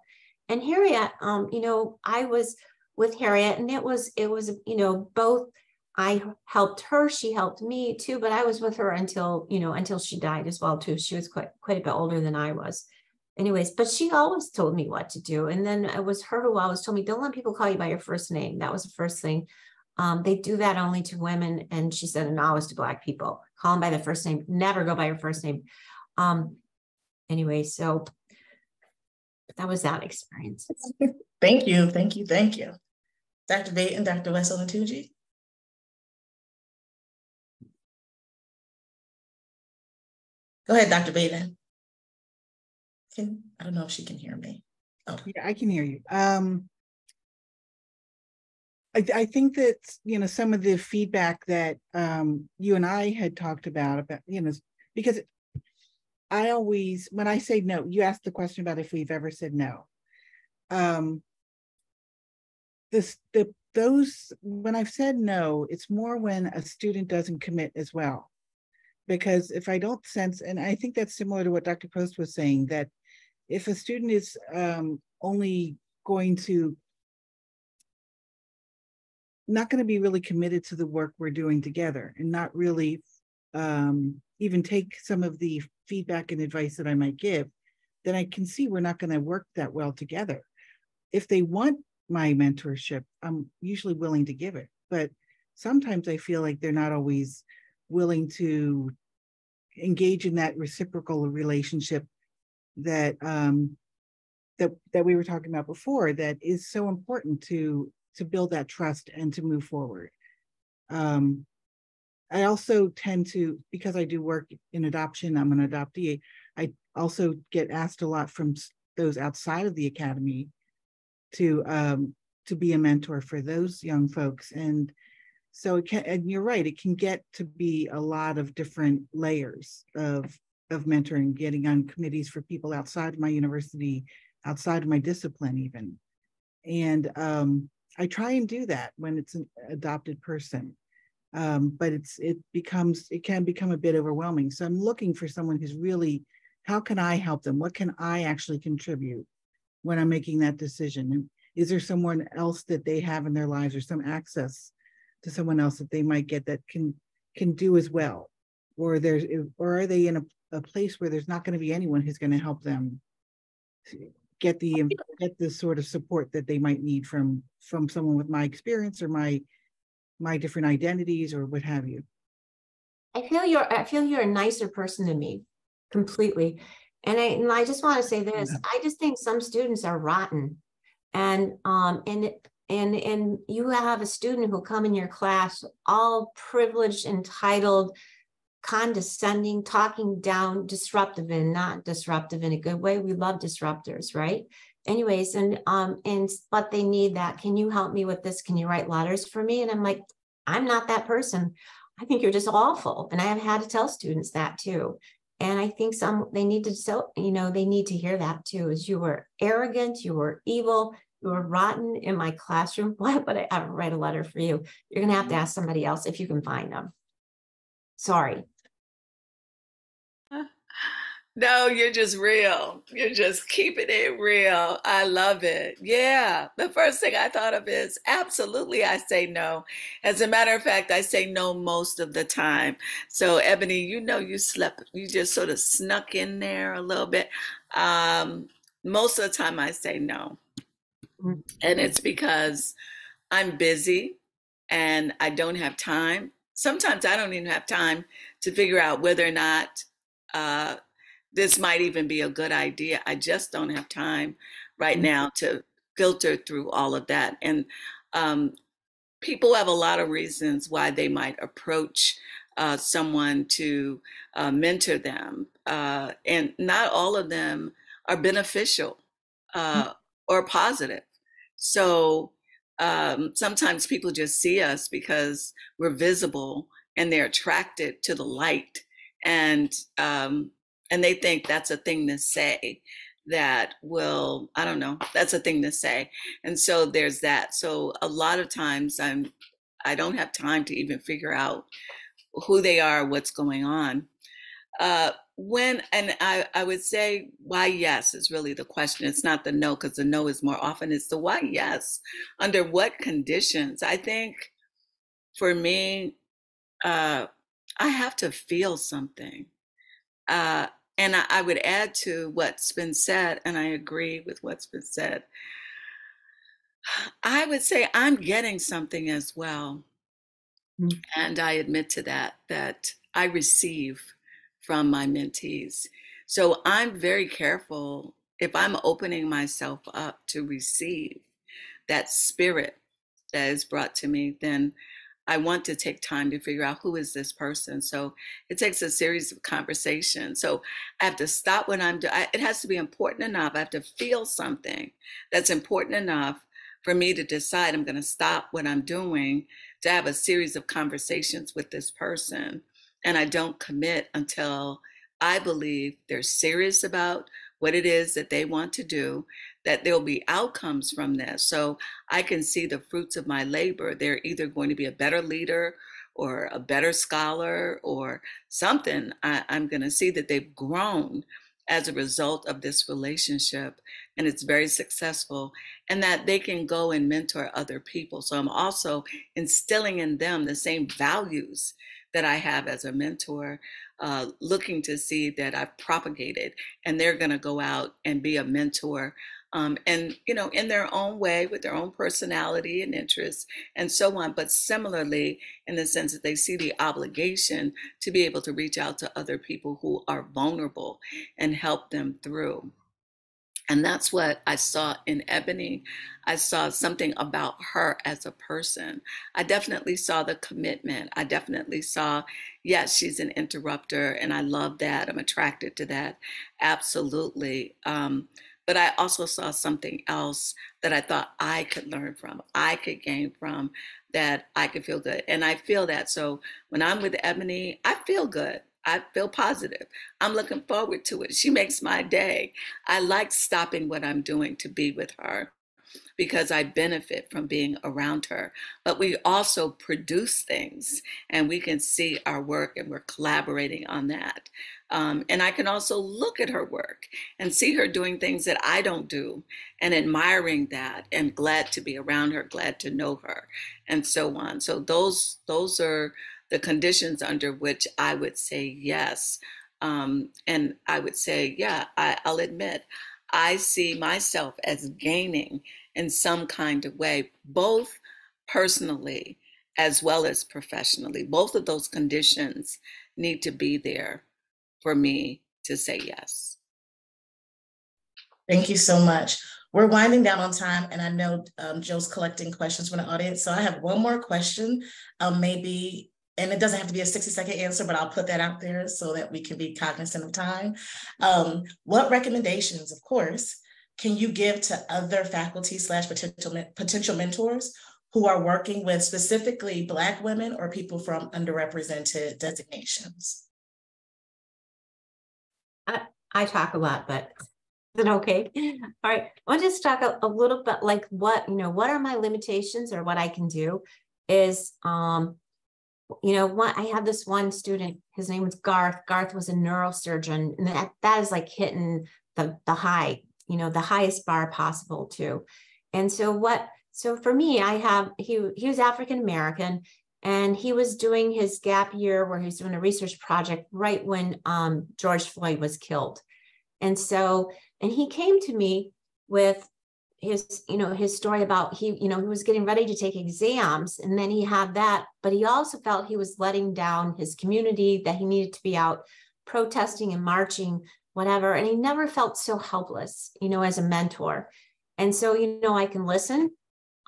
Speaker 3: And Harriet, um, you know, I was with Harriet and it was, it was, you know, both I helped her, she helped me too, but I was with her until, you know, until she died as well, too. She was quite quite a bit older than I was. Anyways, but she always told me what to do. And then it was her who always told me, don't let people call you by your first name. That was the first thing. Um, they do that only to women. And she said, and always to Black people. Call them by their first name. Never go by your first name. Um, anyway, so that was that experience.
Speaker 1: thank you. Thank you. Thank you. Dr. Dayton, Dr. West Olatunji. Go ahead, Dr. Baden. Can, I don't know if she can hear me.
Speaker 4: Oh. Yeah, I can hear you. Um, I, I, think that you know some of the feedback that um, you and I had talked about about you know because I always when I say no, you asked the question about if we've ever said no. Um, this the those when I've said no, it's more when a student doesn't commit as well, because if I don't sense, and I think that's similar to what Dr. Post was saying that if a student is um, only going to not going to be really committed to the work we're doing together and not really um, even take some of the feedback and advice that I might give, then I can see we're not going to work that well together. If they want my mentorship, I'm usually willing to give it. But sometimes I feel like they're not always willing to engage in that reciprocal relationship that um, that that we were talking about before that is so important to to build that trust and to move forward. Um, I also tend to, because I do work in adoption, I'm an adoptee, I also get asked a lot from those outside of the academy to um, to be a mentor for those young folks. And so it can, and you're right, it can get to be a lot of different layers of of mentoring, getting on committees for people outside of my university, outside of my discipline even. And um, I try and do that when it's an adopted person. Um, but it's it becomes it can become a bit overwhelming. So I'm looking for someone who's really, how can I help them? What can I actually contribute when I'm making that decision? And is there someone else that they have in their lives or some access to someone else that they might get that can can do as well? Or there's or are they in a, a place where there's not going to be anyone who's going to help them get the get the sort of support that they might need from from someone with my experience or my my different identities or what have you.
Speaker 3: I feel you're I feel you're a nicer person than me completely. And I and I just want to say this. I just think some students are rotten. And um and and and you have a student who come in your class all privileged, entitled, condescending, talking down, disruptive and not disruptive in a good way. We love disruptors, right? Anyways, and um, and but they need that. Can you help me with this? Can you write letters for me? And I'm like, I'm not that person. I think you're just awful. And I have had to tell students that too. And I think some they need to so you know, they need to hear that too, is you were arrogant, you were evil, you were rotten in my classroom. Why would I ever write a letter for you? You're gonna have to ask somebody else if you can find them. Sorry.
Speaker 2: No, you're just real. You're just keeping it real. I love it. Yeah. The first thing I thought of is absolutely I say no. As a matter of fact, I say no most of the time. So, Ebony, you know you slept, you just sort of snuck in there a little bit. Um, most of the time I say no. Mm. And it's because I'm busy and I don't have time. Sometimes I don't even have time to figure out whether or not uh, this might even be a good idea. I just don't have time right mm-hmm. now to filter through all of that. And um, people have a lot of reasons why they might approach uh, someone to uh, mentor them, uh, and not all of them are beneficial uh, mm-hmm. or positive. So um, sometimes people just see us because we're visible and they're attracted to the light. And um, and they think that's a thing to say that will i don't know that's a thing to say and so there's that so a lot of times i'm i don't have time to even figure out who they are what's going on uh when and i i would say why yes is really the question it's not the no because the no is more often it's the why yes under what conditions i think for me uh i have to feel something uh and I, I, would add to what's been said, and I agree with what's been said. I would say I'm getting something as well. Mm-hmm. And I admit to that, that I receive from my mentees. So I'm very careful if I'm opening myself up to receive that spirit that is brought to me, then I want to take time to figure out who is this person. So it takes a series of conversations. So I have to stop what I'm doing. It has to be important enough. I have to feel something that's important enough for me to decide I'm going to stop what I'm doing to have a series of conversations with this person. And I don't commit until I believe they're serious about what it is that they want to do that there'll be outcomes from this. So I can see the fruits of my labor. They're either going to be a better leader or a better scholar or something. I, am going to see that they've grown as a result of this relationship and it's very successful and that they can go and mentor other people. So I'm also instilling in them the same values that I have as a mentor, uh, looking to see that I've propagated and they're going to go out and be a mentor um, and you know in their own way with their own personality and interests and so on but similarly in the sense that they see the obligation to be able to reach out to other people who are vulnerable and help them through and that's what I saw in Ebony. I saw something about her as a person. I definitely saw the commitment. I definitely saw, yes, she's an interrupter, and I love that. I'm attracted to that. Absolutely. Um, but I also saw something else that I thought I could learn from, I could gain from, that I could feel good. And I feel that. So when I'm with Ebony, I feel good. I feel positive. I'm looking forward to it. She makes my day. I like stopping what I'm doing to be with her because I benefit from being around her. But we also produce things and we can see our work and we're collaborating on that. Um, and I can also look at her work and see her doing things that I don't do and admiring that and glad to be around her, glad to know her, and so on. So those those are the conditions under which I would say yes. Um, and I would say, yeah, I, I'll admit I see myself as gaining in some kind of way, both personally as well as professionally. Both of those conditions need to be there for me to say yes.
Speaker 1: Thank you so much. We're winding down on time, and I know um, Joe's collecting questions from the audience. So I have one more question, um, maybe, and it doesn't have to be a 60 second answer, but I'll put that out there so that we can be cognizant of time. Um, what recommendations, of course, can you give to other faculty slash potential, potential mentors who are working with specifically Black women or people from underrepresented designations?
Speaker 3: I, talk a lot, but is it okay? All right. I want to just talk a, a, little bit like what, you know, what are my limitations or what I can do is, um, you know, what I had this one student, his name was Garth. Garth was a neurosurgeon, and that, that is like hitting the, the high, you know, the highest bar possible too. And so what, so for me, I have, he, he was African American and he was doing his gap year where he was doing a research project right when um, George Floyd was killed. And so and he came to me with his you know his story about he you know he was getting ready to take exams and then he had that but he also felt he was letting down his community that he needed to be out protesting and marching whatever and he never felt so helpless you know as a mentor and so you know i can listen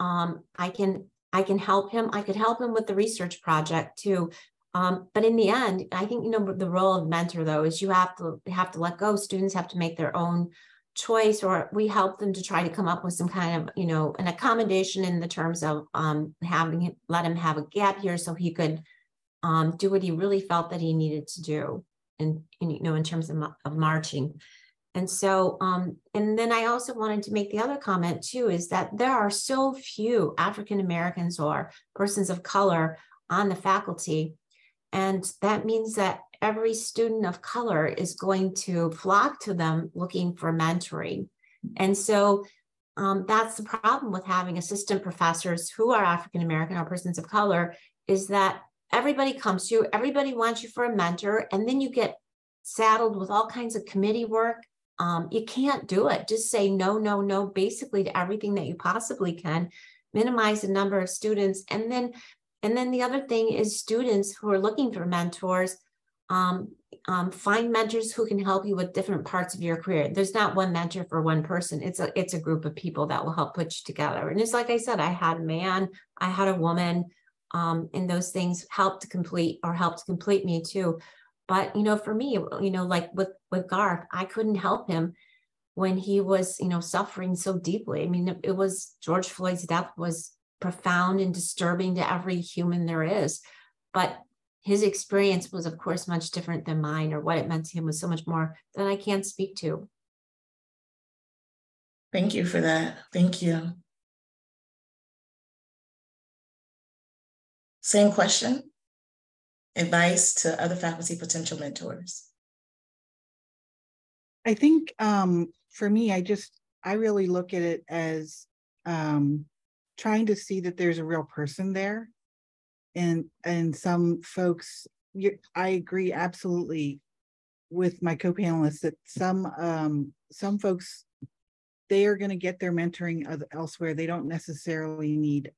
Speaker 3: um, i can i can help him i could help him with the research project too um, but in the end, I think you know the role of mentor though is you have to have to let go. Students have to make their own choice, or we help them to try to come up with some kind of you know an accommodation in the terms of um, having let him have a gap year so he could um, do what he really felt that he needed to do, and, you know in terms of, of marching. And so, um, and then I also wanted to make the other comment too is that there are so few African Americans or persons of color on the faculty and that means that every student of color is going to flock to them looking for mentoring. And so um, that's the problem with having assistant professors who are African American or persons of color is that everybody comes to you, everybody wants you for a mentor, and then you get saddled with all kinds of committee work. Um, you can't do it. Just say no, no, no, basically to everything that you possibly can. Minimize the number of students, and then and then the other thing is students who are looking for mentors, um, um, find mentors who can help you with different parts of your career. There's not one mentor for one person. It's a it's a group of people that will help put you together. And it's like I said, I had a man, I had a woman, um, and those things helped complete or helped complete me too. But you know, for me, you know, like with with Garth, I couldn't help him when he was, you know, suffering so deeply. I mean, it, was George Floyd's death was profound and disturbing to every human there is. But his experience was, of course, much different than mine, or what it meant to him was so much more that I can't speak to.
Speaker 1: Thank you for that. Thank you. Same question. Advice to other faculty potential mentors.
Speaker 4: I think um, for me, I just I really look at it as um, trying to see that there's a real person there and and some folks i agree absolutely with my co-panelists that some um some folks they are going to get their mentoring elsewhere they don't necessarily need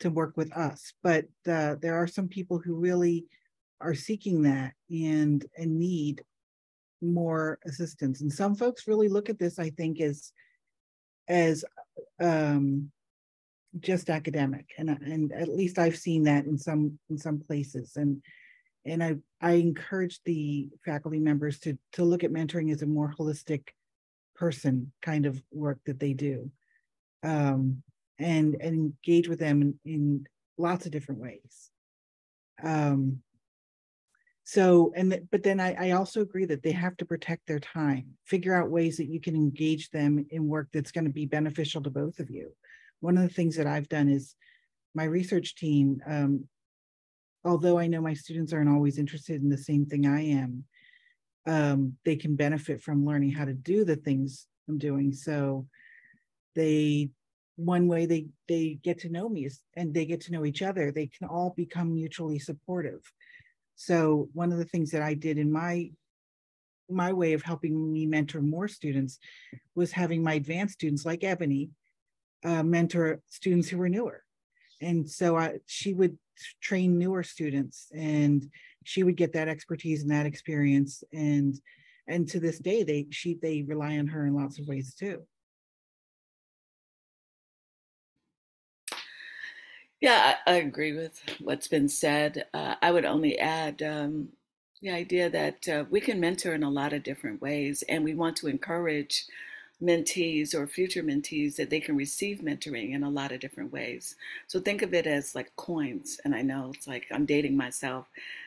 Speaker 4: to work with us but uh, there are some people who really are seeking that and and need more assistance. And some folks really look at this i think as as um just academic. And and at least I've seen that in some in some places. And and I I encourage the faculty members to to look at mentoring as a more holistic person kind of work that they do. Um, and and engage with them in, in lots of different ways. Um, so and th- but then I, I also agree that they have to protect their time figure out ways that you can engage them in work that's going to be beneficial to both of you one of the things that I've done is my research team, um, although I know my students aren't always interested in the same thing I am, um, they can benefit from learning how to do the things I'm doing. So they one way they they get to know me is and they get to know each other they can all become mutually supportive so one of the things that i did in my my way of helping me mentor more students was having my advanced students like Ebony uh, mentor students who were newer. And so I, she would train newer students and she would get that expertise and that experience. And and to this day, they she they rely on her in lots of ways too.
Speaker 2: Yeah, I, I agree with what's been said. Uh, I would only add um, the idea that uh, we can mentor in a lot of different ways, and we want to encourage mentees or future mentees that they can receive mentoring in a lot of different ways. So think of it as like coins. And I know it's like I'm dating myself.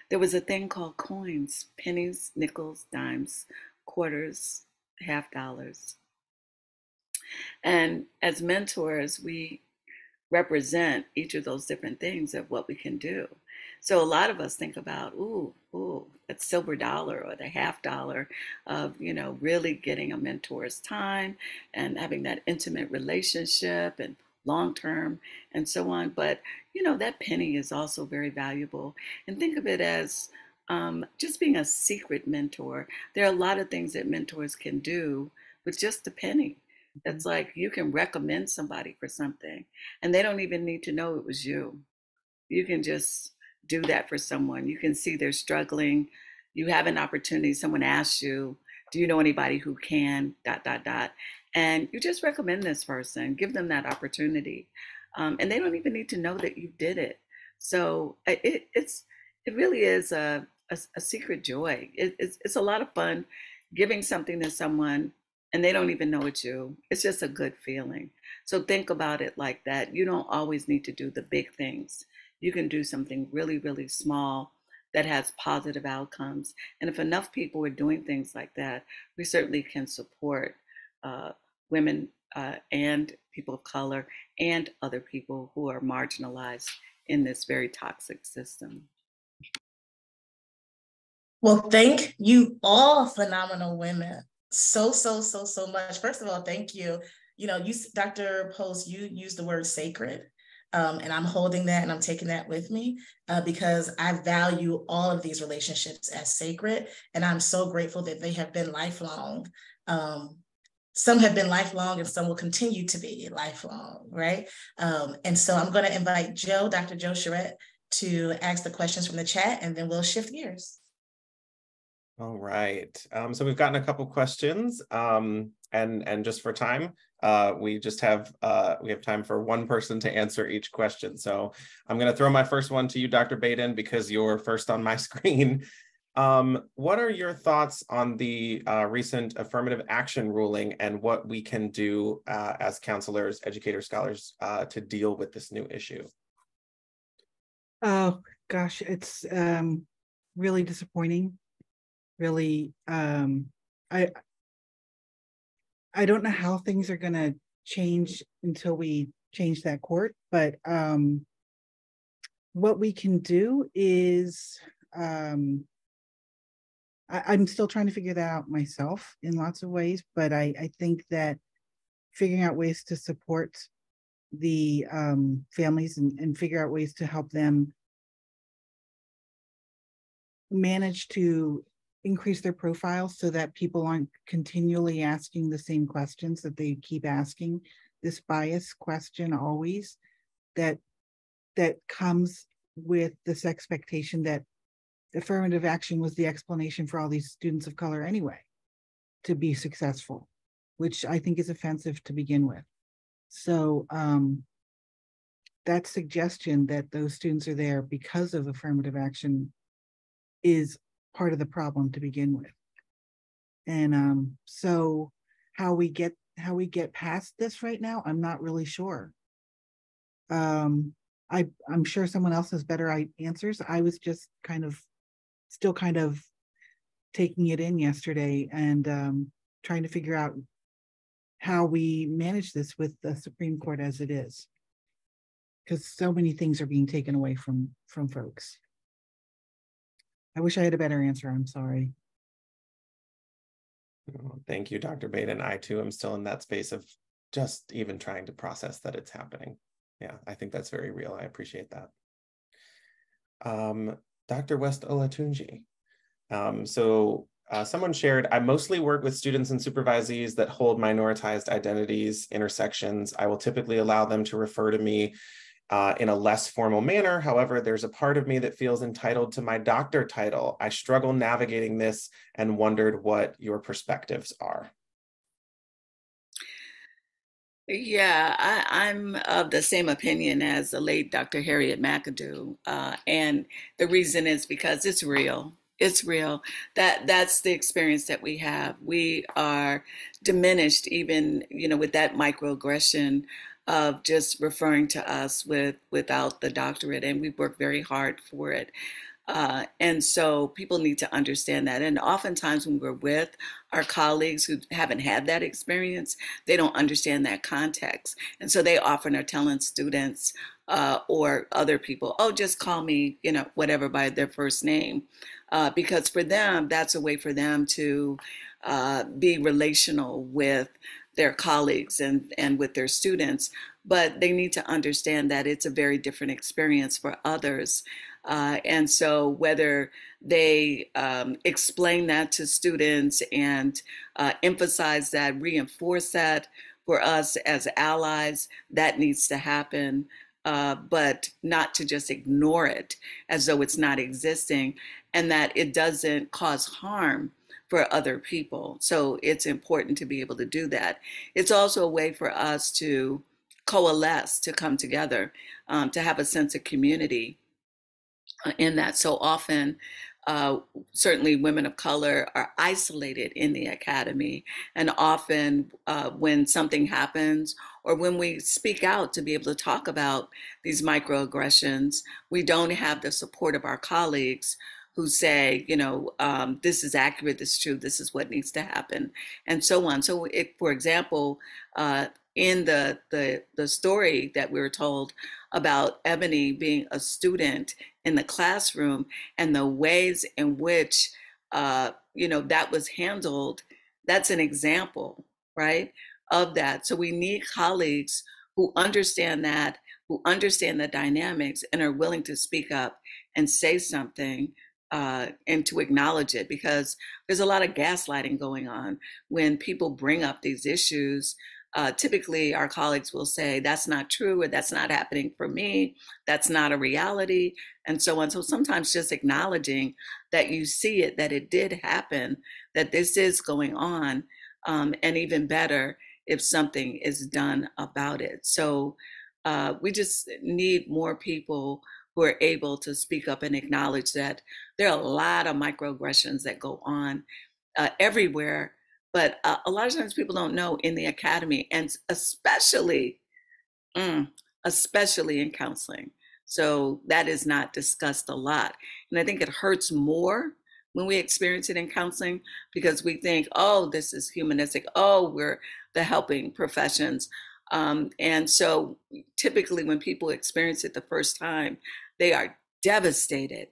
Speaker 2: There was a thing called coins pennies, nickels, dimes, quarters, half dollars. And as mentors, we represent each of those different things of what we can do. So a lot of us think about, ooh, ooh, that silver dollar or the half dollar of, you know, really getting a mentor's time and having that intimate relationship and long term and so on. But, you know, that penny is also very valuable. And think of it as um, just being a secret mentor. There are a lot of things that mentors can do with just a penny. Mm-hmm. like you can recommend somebody for something and they don't even need to know it was you. You can just do that for someone. You can see they're struggling. You have an opportunity. Someone asks you, "Do you know anybody who can?" Dot dot dot, and you just recommend this person. Give them that opportunity, um, and they don't even need to know that you did it. So it, it's it really is a a, a secret joy. It, it's it's a lot of fun giving something to someone and they don't even know it's you. It's just a good feeling. So think about it like that. You don't always need to do the big things you can do something really, really small that has positive outcomes. And if enough people are doing things like that, we certainly can support uh, women uh, and people of color and other people who are marginalized in this very toxic system.
Speaker 1: Well, thank you all phenomenal women so, so, so, so much. First of all, thank you. You know, you, Dr. Post, you used the word sacred. Um, and I'm holding that and I'm taking that with me uh, because I value all of these relationships as sacred. And I'm so grateful that they have been lifelong. Um, some have been lifelong and some will continue to be lifelong, right? Um, and so I'm going to invite Joe, Dr. Joe Charette, to ask the questions from the chat and then we'll shift gears.
Speaker 5: All right. Um, so we've gotten a couple questions um, and, and just for time, uh, we just have uh, we have time for one person to answer each question. So I'm going to throw my first one to you, Dr. Baden, because you're first on my screen. Um, what are your thoughts on the uh, recent affirmative action ruling and what we can do uh, as counselors, educators, scholars uh, to deal with this new issue?
Speaker 4: Oh gosh, it's um, really disappointing. Really, um, I I don't know how things are going to change until we change that court, but um, what we can do is um, I, am still trying to figure that out myself in lots of ways, but I, I think that figuring out ways to support the um, families and, and figure out ways to help them manage to increase their profile so that people aren't continually asking the same questions that they keep asking this bias question always that that comes with this expectation that affirmative action was the explanation for all these students of color anyway to be successful which i think is offensive to begin with. So um, that suggestion that those students are there because of affirmative action is part of the problem to begin with. And um, so how we get how we get past this right now, I'm not really sure. Um, I I'm sure someone else has better answers. I was just kind of still kind of taking it in yesterday and um, trying to figure out how we manage this with the Supreme Court as it is, because so many things are being taken away from from folks. I wish I had a better answer. I'm sorry.
Speaker 5: Oh, thank you, Dr. Baden. I too am still in that space of just even trying to process that it's happening. Yeah, I think that's very real. I appreciate that. Um, Dr. West Olatunji. Um, so uh, someone shared, I mostly work with students and supervisees that hold minoritized identities, intersections. I will typically allow them to refer to me uh, in a less formal manner. However, there's a part of me that feels entitled to my doctor title. I struggle navigating this and wondered what your perspectives are.
Speaker 2: Yeah, I, am of the same opinion as the late Dr. Harriet McAdoo. Uh, and the reason is because it's real. It's real. That that's the experience that we have. We are diminished even, you know, with that microaggression of just referring to us with without the doctorate and we work very hard for it. Uh, and so people need to understand that. And oftentimes when we're with our colleagues who haven't had that experience they don't understand that context. And so they often are telling students uh, or other people oh just call me you know whatever by their first name. Uh, because for them that's a way for them to uh, be relational with their colleagues and, and with their students, but they need to understand that it's a very different experience for others. Uh, and so, whether they um, explain that to students and uh, emphasize that, reinforce that for us as allies, that needs to happen. Uh, but not to just ignore it as though it's not existing and that it doesn't cause harm for other people. So it's important to be able to do that. It's also a way for us to coalesce, to come together, um, to have a sense of community uh, in that. So often, uh, certainly women of color are isolated in the academy. And often, uh, when something happens or when we speak out to be able to talk about these microaggressions, we don't have the support of our colleagues who say, you know, um, this is accurate, this is true, this is what needs to happen, and so on. So, for example, uh, in the, the the story that we were told about Ebony being a student in the classroom and the ways in which uh, you know that was handled, that's an example, right, of that. So we need colleagues who understand that, who understand the dynamics, and are willing to speak up and say something uh, and to acknowledge it because there's a lot of gaslighting going on when people bring up these issues. Uh, typically, our colleagues will say, That's not true, or that's not happening for me, that's not a reality, and so on. So sometimes just acknowledging that you see it, that it did happen, that this is going on, um, and even better if something is done about it. So uh, we just need more people who are able to speak up and acknowledge that there are a lot of microaggressions that go on uh, everywhere, but uh, a lot of times people don't know in the academy, and especially, mm, especially in counseling. So that is not discussed a lot, and I think it hurts more when we experience it in counseling because we think, oh, this is humanistic. Oh, we're the helping professions. Um, and so typically when people experience it the first time, they are devastated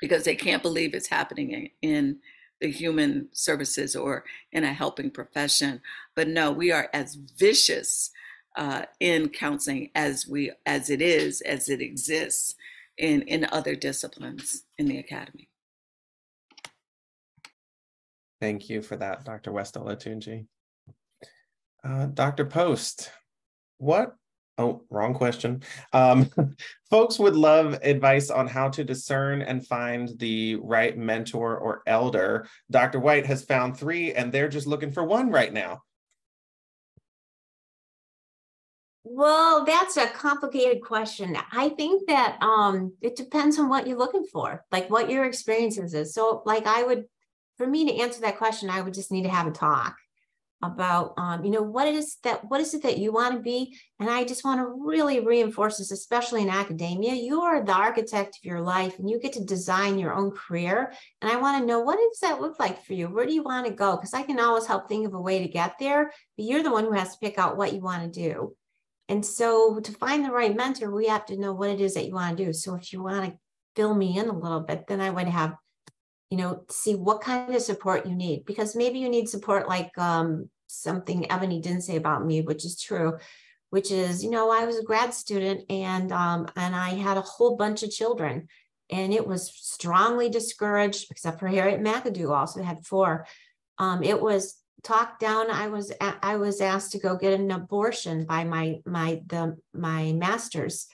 Speaker 2: because they can't believe it's happening in, the human services or in a helping profession. But no, we are as vicious uh, in counseling as we as it is as it exists in in other disciplines in the academy.
Speaker 5: Thank you for that, Dr. West Olatunji. Uh, Dr. Post, what Oh, wrong question. Um, folks would love advice on how to discern and find the right mentor or elder. Dr. White has found three, and they're just looking for one right now.
Speaker 3: Well, that's a complicated question. I think that um, it depends on what you're looking for, like what your experiences is. So, like, I would, for me to answer that question, I would just need to have a talk about um, you know what it is that what is it that you want to be? And i just want to really reinforce this especially in academia. You are the architect of your life and you get to design your own career. And i want to know what does that look like for you? Where do you want to go? Because i can always help think of a way to get there but you're the one who has to pick out what you want to do. And so to find the right mentor we have to know what it is that you want to do. So if you want to fill me in a little bit then i would have you know, see what kind of support you need because maybe you need support like um, something Ebony didn't say about me, which is true, which is, you know, I was a grad student and um, and I had a whole bunch of children. and it was strongly discouraged, except for Harriet McAdoo also had four. Um, it was talked down. I was I was asked to go get an abortion by my my the my master's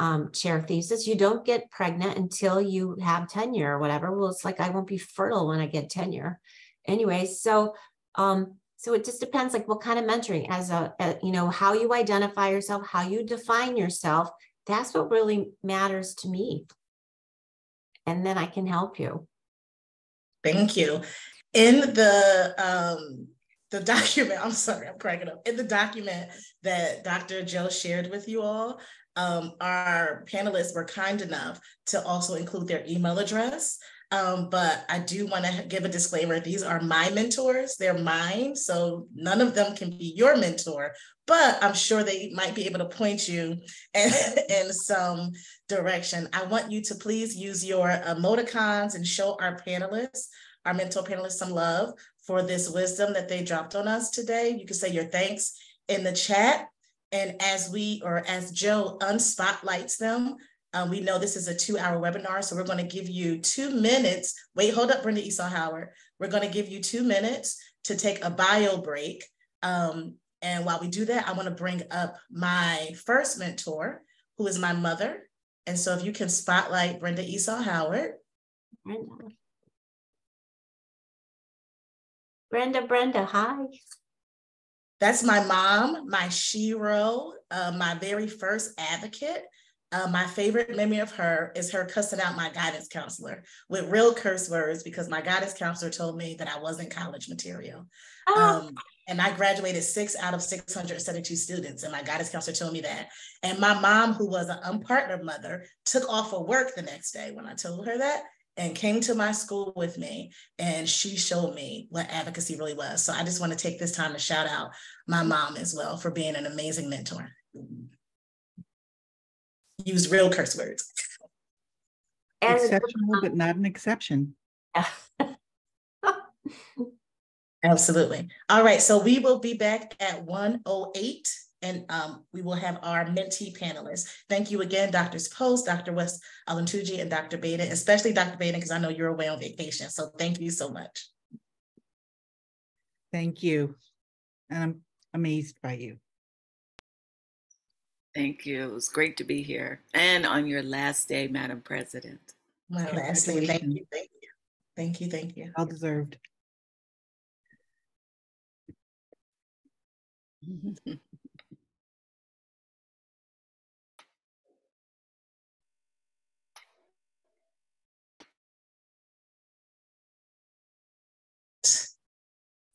Speaker 3: um, chair thesis. You don't get pregnant until you have tenure or whatever. Well, it's like I won't be fertile when I get tenure. Anyway, so um, so it just depends like what kind of mentoring as a, a you know how you identify yourself, how you define yourself. That's what really matters to me. And then I can help you.
Speaker 1: Thank you. In the um, the document, I'm sorry, I'm cracking up. In the document that Dr. Joe shared with you all, um, our panelists were kind enough to also include their email address. Um, but I do want to give a disclaimer. These are my mentors, they're mine. So none of them can be your mentor, but I'm sure they might be able to point you in, in some direction. I want you to please use your emoticons and show our panelists, our mentor panelists, some love for this wisdom that they dropped on us today. You can say your thanks in the chat. And as we, or as Joe unspotlights them, um, we know this is a two hour webinar, so we're going to give you two minutes. Wait, hold up, Brenda Esau Howard. We're going to give you two minutes to take a bio break. Um, and while we do that, I want to bring up my first mentor, who is my mother. And so if you can spotlight Brenda Esau Howard.
Speaker 3: Brenda, Brenda, hi.
Speaker 1: That's my mom, my shero, uh, my very first advocate. Uh, my favorite memory of her is her cussing out my guidance counselor with real curse words because my guidance counselor told me that I wasn't college material. Oh. Um, and I graduated six out of 672 students, and my guidance counselor told me that. And my mom, who was an unpartnered mother, took off of work the next day when I told her that and came to my school with me and she showed me what advocacy really was. So I just want to take this time to shout out my mom as well for being an amazing mentor. Use real curse words.
Speaker 4: Exceptional, but not an exception.
Speaker 1: Absolutely. All right. So we will be back at 108 and um, we will have our mentee panelists. Thank you again, Drs. Post, Dr. West Olatunji, and Dr. Baden, especially Dr. Baden, because I know you're away on vacation. So thank you so much.
Speaker 4: Thank you. And I'm amazed by you.
Speaker 2: Thank you. It was great to be here. And on your last day, Madam President.
Speaker 1: My last day. Thank you. Thank you. Thank you. Thank you.
Speaker 4: Well deserved.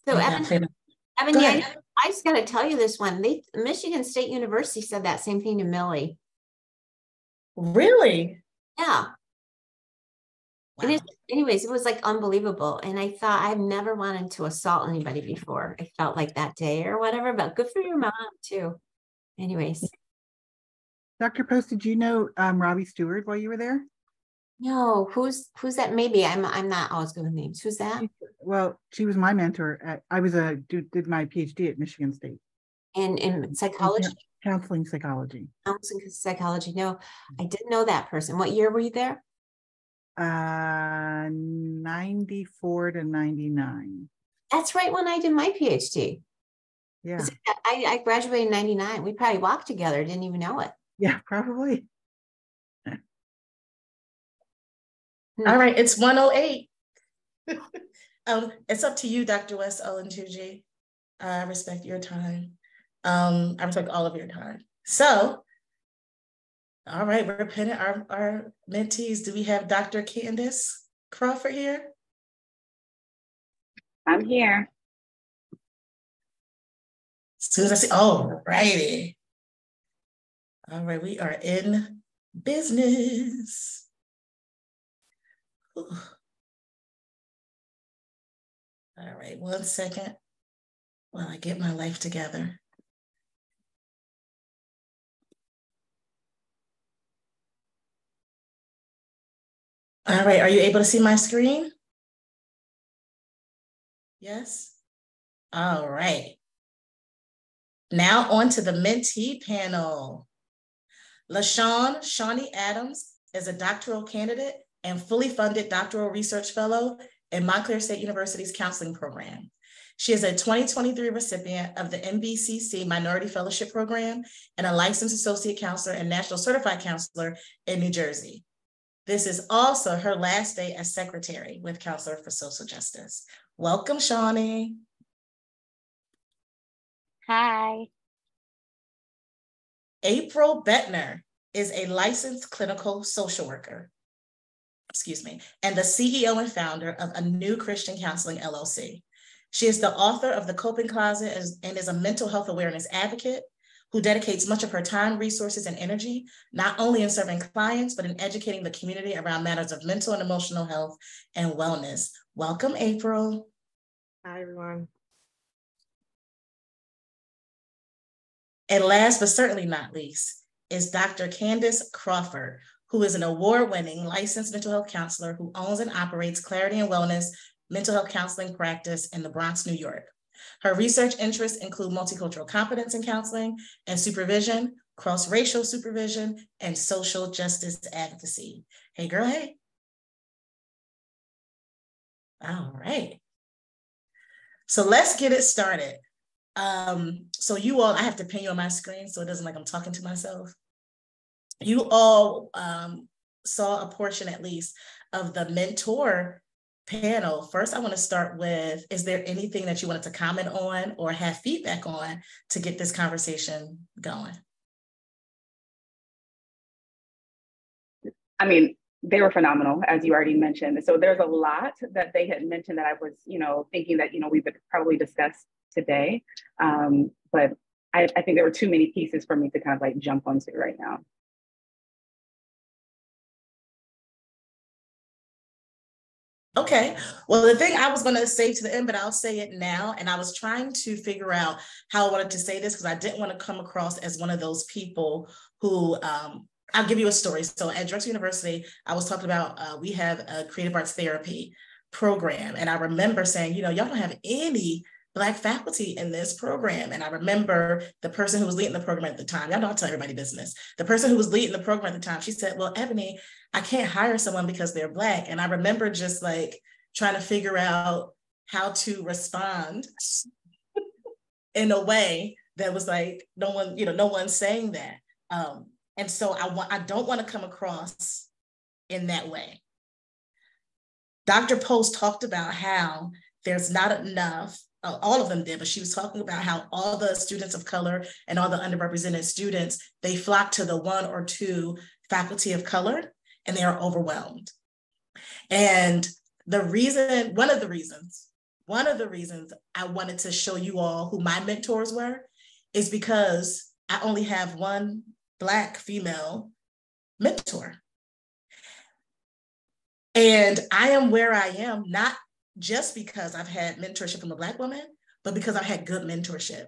Speaker 3: So Evan, Evan, yeah, I just got to tell you this one. They Michigan State University said that same thing to Millie.
Speaker 1: Really?
Speaker 3: Yeah. Wow. And anyways, it was like unbelievable. And I thought I've never wanted to assault anybody before. I felt like that day or whatever, but good for your mom too. Anyways.
Speaker 4: Dr. Post, did you know um, Robbie Stewart while you were there?
Speaker 3: No, who's who's that? Maybe I'm I'm not always good with names. Who's that?
Speaker 4: Well, she was my mentor. At, I was a did my PhD at Michigan State.
Speaker 3: In in psychology.
Speaker 4: Counseling psychology.
Speaker 3: Counseling psychology. No, I didn't know that person. What year were you there?
Speaker 4: Uh, ninety four to ninety nine.
Speaker 3: That's right when I did my PhD.
Speaker 4: Yeah.
Speaker 3: I, I graduated in 99. We probably walked together, didn't even know it.
Speaker 4: Yeah, probably.
Speaker 1: All right, it's 108. um, it's up to you, Dr. West Olatunji. I respect your time. Um, I respect all of your time. So, all right, we're pinning our, our mentees. Do we have Dr. Candace Crawford here?
Speaker 6: I'm here.
Speaker 1: As soon as I see, oh, righty. All right, we are in business. All right, one second while I get my life together. All right, are you able to see my screen? Yes? All right. Now on to the mentee panel. LaShawn Shawnee Adams is a doctoral candidate and fully funded doctoral research fellow in Montclair State University's counseling program. She is a 2023 recipient of the NBCC Minority Fellowship Program and a licensed associate counselor and national certified counselor in New Jersey. This is also her last day as secretary with Counselor for Social Justice. Welcome, Shawnee.
Speaker 6: Hi.
Speaker 1: April Bettner is a licensed clinical social worker, excuse me, and the CEO and founder of A New Christian Counseling LLC. She is the author of The Coping Closet and is a mental health awareness advocate who dedicates much of her time, resources, and energy, not only in serving clients, but in educating the community around matters of mental and emotional health and wellness. Welcome, April.
Speaker 6: Hi, everyone.
Speaker 1: And last but certainly not least is Dr. Candace Crawford, who is an award-winning licensed mental health counselor who owns and operates Clarity and Wellness mental health counseling practice in the Bronx, New York. Her research interests include multicultural competence in counseling and supervision, cross-racial supervision, and social justice advocacy. Hey girl, hey. All right. So let's get it started. Um, so you all, I have to pin you on my screen so it doesn't like I'm talking to myself. You all um, saw a portion at least of the mentor panel. First, I want to start with, is there anything that you wanted to comment on or have feedback on to get this conversation going?
Speaker 7: I mean, they were phenomenal, as you already mentioned. So there's a lot that they had mentioned that I was, you know, thinking that, you know, we would probably discuss today. Um, but I, I think there were too many pieces for me to kind of like jump onto right now.
Speaker 1: Okay. Well, the thing I was going to say to the end, but I'll say it now. And I was trying to figure out how I wanted to say this because I didn't want to come across as one of those people who, um, I'll give you a story. So at Drexel University, I was talking about uh, we have a creative arts therapy program. And I remember saying, you know, y'all don't have any Black faculty in this program. And I remember the person who was leading the program at the time, y'all don't tell everybody business. The person who was leading the program at the time, she said, Well, Ebony, I can't hire someone because they're Black. And I remember just like trying to figure out how to respond in a way that was like, no one, you know, no one's saying that. Um, and so I want, I don't want to come across in that way. Dr. Post talked about how there's not enough uh, all of them did, but she was talking about how all the students of color and all the underrepresented students, they flock to the one or two faculty of color and they are overwhelmed. And the reason, one of the reasons, one of the reasons I wanted to show you all who my mentors were is because I only have one Black female mentor. And I am where I am, not just because I've had mentorship from a Black woman, but because I've had good mentorship.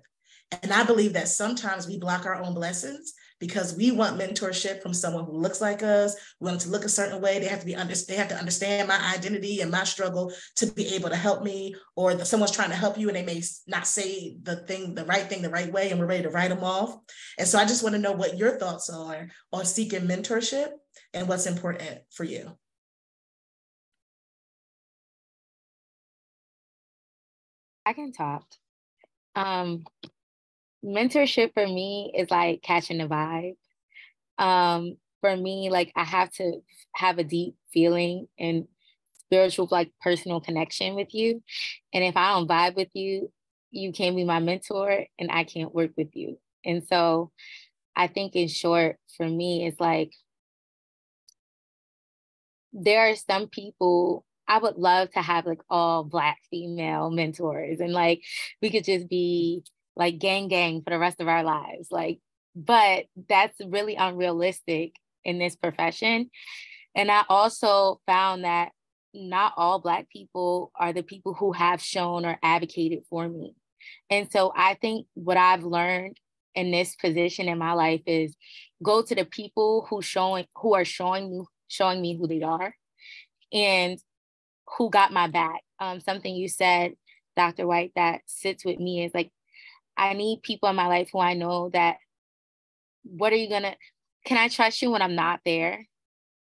Speaker 1: And I believe that sometimes we block our own blessings because we want mentorship from someone who looks like us, we want to look a certain way. They have to be under, they have to understand my identity and my struggle to be able to help me, or someone's trying to help you and they may not say the thing, the right thing, the right way, and we're ready to write them off. And so I just want to know what your thoughts are on seeking mentorship and what's important for you.
Speaker 6: I can talk. Um, mentorship for me is like catching the vibe. Um, for me, like I have to have a deep feeling and spiritual, like personal connection with you. And if I don't vibe with you, you can't be my mentor and I can't work with you. And so I think in short, for me, it's like there are some people I would love to have like all black female mentors and like we could just be like gang gang for the rest of our lives. Like, but that's really unrealistic in this profession. And I also found that not all black people are the people who have shown or advocated for me. And so I think what I've learned in this position in my life is go to the people who showing who are showing me showing me who they are and who got my back. Um, something you said, Dr. White, that sits with me is like, I need people in my life who I know that, what are you gonna, can I trust you when I'm not there?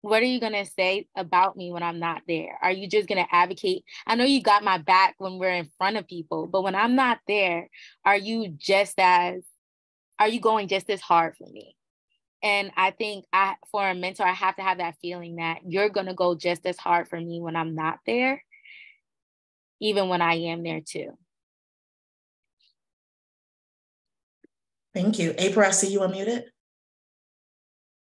Speaker 6: what are you going to say about me when I'm not there? Are you just going to advocate? I know you got my back when we're in front of people, but when I'm not there, are you just as, are you going just as hard for me? And I think I, for a mentor, I have to have that feeling that you're going to go just as hard for me when I'm not there, even when I am there too.
Speaker 1: Thank you. April, I see you unmuted.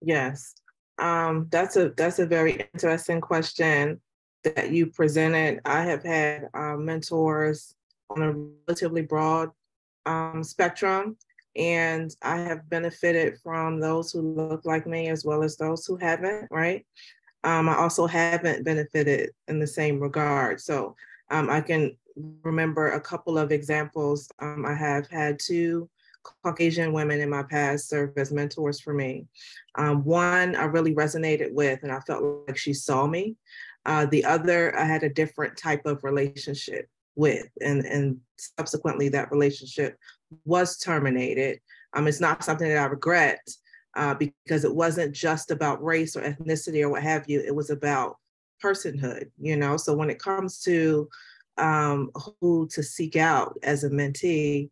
Speaker 8: Yes. Um, that's a that's a very interesting question that you presented. I have had uh, mentors on a relatively broad um, spectrum, and I have benefited from those who look like me as well as those who haven't. Right. Um, I also haven't benefited in the same regard. So um, I can remember a couple of examples. Um, I have had two Caucasian women in my past serve as mentors for me. Um, one I really resonated with, and I felt like she saw me. Uh, the other, I had a different type of relationship with, and, and subsequently that relationship was terminated. Um, it's not something that I regret uh, because it wasn't just about race or ethnicity or what have you. It was about personhood, you know. So when it comes to um, who to seek out as a mentee,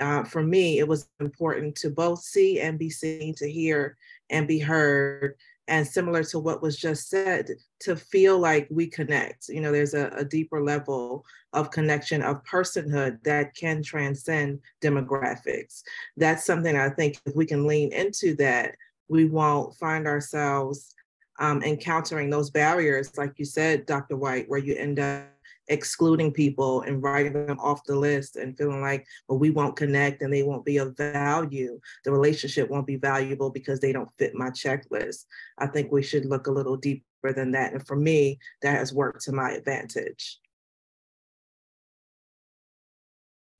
Speaker 8: uh, for me, it was important to both see and be seen, to hear and be heard. And similar to what was just said, to feel like we connect. You know, there's a, a deeper level of connection of personhood that can transcend demographics. That's something I think if we can lean into that, we won't find ourselves um, encountering those barriers, like you said, Dr. White, where you end up excluding people and writing them off the list and feeling like, well, we won't connect and they won't be of value. The relationship won't be valuable because they don't fit my checklist. I think we should look a little deeper than that. And for me, that has worked to my advantage.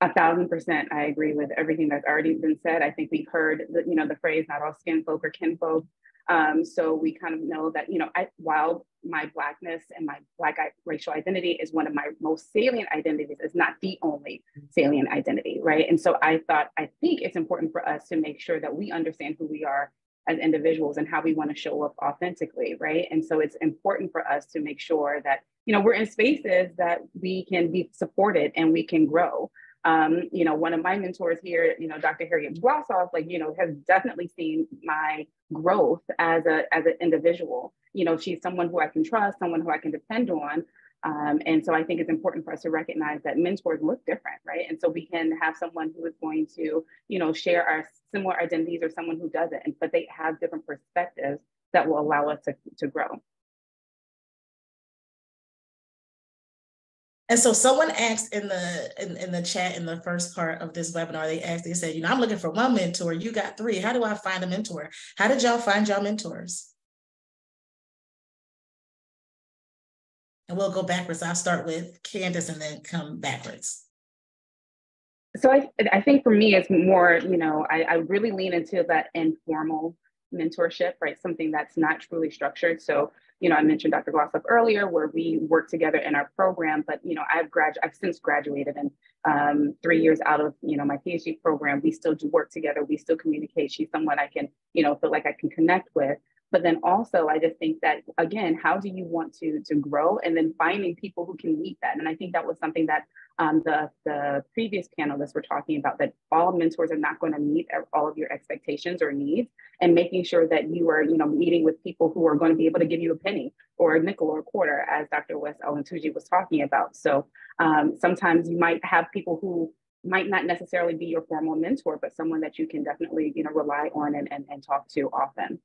Speaker 7: A thousand percent, I agree with everything that's already been said. I think we've heard, the, you know, the phrase "not all skin folk or kinfolk." Um, so we kind of know that, you know, I, while my Blackness and my Black racial identity is one of my most salient identities, it's not the only salient identity, right? And so I thought, I think it's important for us to make sure that we understand who we are as individuals and how we want to show up authentically, right? And so it's important for us to make sure that, you know, we're in spaces that we can be supported and we can grow. Um, you know, one of my mentors here, you know, Dr. Harriet Glosoff, like, you know, has definitely seen my growth as a as an individual. You know, she's someone who I can trust, someone who I can depend on. Um, and so I think it's important for us to recognize that mentors look different, right? And so we can have someone who is going to, you know, share our similar identities or someone who doesn't, but they have different perspectives that will allow us to, to grow.
Speaker 1: And so someone asked in the in, in the chat in the first part of this webinar, they asked, they said, you know, I'm looking for one mentor. You got three. How do I find a mentor? How did y'all find y'all mentors? And we'll go backwards. I'll start with Candace and then come backwards.
Speaker 7: So I, I think for me, it's more, you know, I, I really lean into that informal mentorship, right? Something that's not truly structured. So you know, I mentioned Dr. Glosoff earlier, where we work together in our program. But you know, I've grad, I've since graduated, and um, three years out of you know my PhD program, we still do work together. We still communicate. She's someone I can, you know, feel like I can connect with. But then also, I just think that again, how do you want to to grow, and then finding people who can meet that. And I think that was something that um, the, the previous panelists were talking about that all mentors are not going to meet all of your expectations or needs and making sure that you are, you know, meeting with people who are going to be able to give you a penny or a nickel or a quarter, as Dr. West Olatunji was talking about. So um, sometimes you might have people who might not necessarily be your formal mentor, but someone that you can definitely, you know, rely on and, and, and talk to often.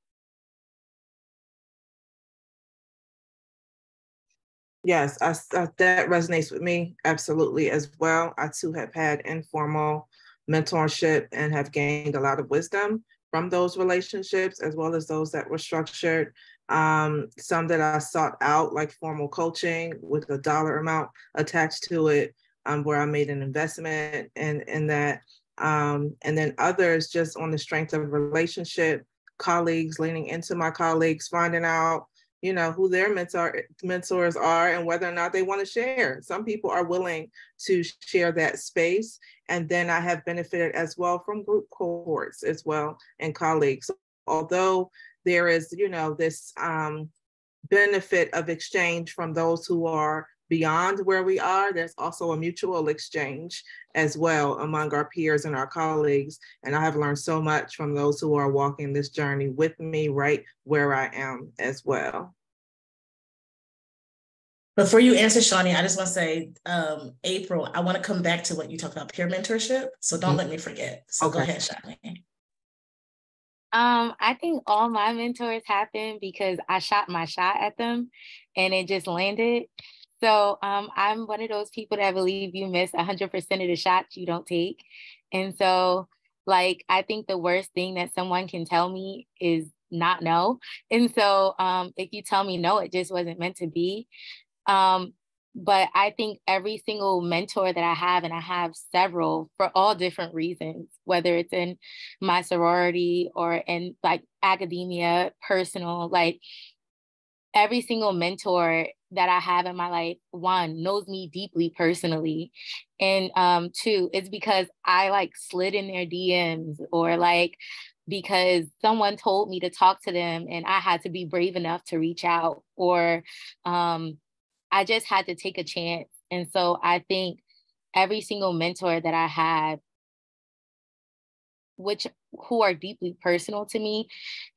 Speaker 8: Yes, I, I, that resonates with me absolutely as well. I too have had informal mentorship and have gained a lot of wisdom from those relationships as well as those that were structured. Um, some that I sought out, like formal coaching with a dollar amount attached to it, um, where I made an investment in, in that. Um, and then others just on the strength of relationship, colleagues, leaning into my colleagues, finding out you know who their mentor mentors are and whether or not they want to share some people are willing to share that space and then i have benefited as well from group cohorts as well and colleagues although there is you know this um, benefit of exchange from those who are beyond where we are, there's also a mutual exchange as well among our peers and our colleagues. And I have learned so much from those who are walking this journey with me right where I am as well.
Speaker 1: Before you answer, Shawnee, I just want to say, um, April, I want to come back to what you talked about peer mentorship. So don't mm-hmm. let me forget. So okay. go ahead, Shawnee.
Speaker 6: Um, I think all my mentors happened because I shot my shot at them and it just landed. So um, I'm one of those people that believe you miss 100% of the shots you don't take. And so, like, I think the worst thing that someone can tell me is not no. And so, um, if you tell me no, it just wasn't meant to be. Um, but I think every single mentor that I have, and I have several for all different reasons, whether it's in my sorority or in like academia, personal, like every single mentor that I have in my life, one, knows me deeply personally. And um, two, it's because I like slid in their DMs or like because someone told me to talk to them and I had to be brave enough to reach out or um, I just had to take a chance. And so I think every single mentor that I have, which who are deeply personal to me,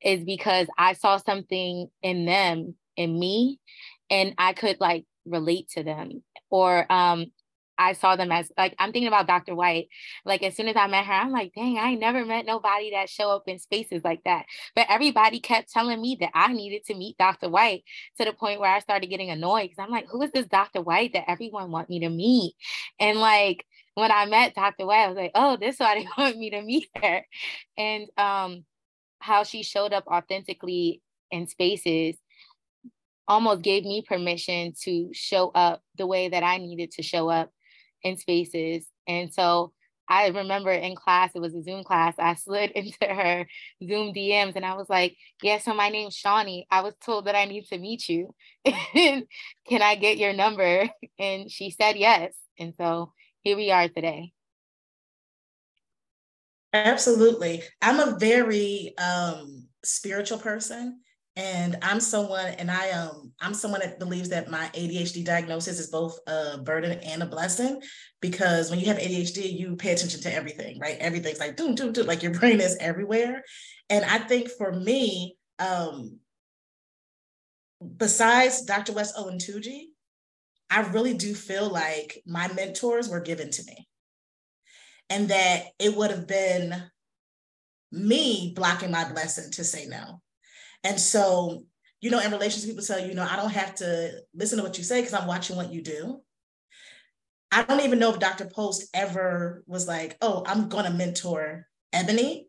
Speaker 6: is because I saw something in them, in me, and I could like relate to them. Or um, I saw them as like I'm thinking about Dr. White. Like as soon as I met her, I'm like, dang, I never met nobody that show up in spaces like that. But everybody kept telling me that I needed to meet Dr. White to the point where I started getting annoyed because I'm like, who is this Dr. White that everyone want me to meet? And like when I met Dr. White, I was like, oh, this is why they want me to meet her. And um how she showed up authentically in spaces almost gave me permission to show up the way that I needed to show up in spaces. And so I remember in class, it was a Zoom class, I slid into her Zoom DMs and I was like, Yeah, so my name's Shawnee. I was told that I need to meet you. Can I get your number? And she said yes. And so here we are today.
Speaker 1: Absolutely. I'm a very um, spiritual person and i'm someone and i um i'm someone that believes that my adhd diagnosis is both a burden and a blessing because when you have adhd you pay attention to everything right? Everything's like doom doom doom like your brain is everywhere. And i think for me um besides dr West Olatunji i really do feel like my mentors were given to me. And that it would have been me blocking my blessing to say no and so, you know, in relationships, people tell you, you know, I don't have to listen to what you say because I'm watching what you do. I don't even know if Dr. Post ever was like, oh, I'm going to mentor Ebony.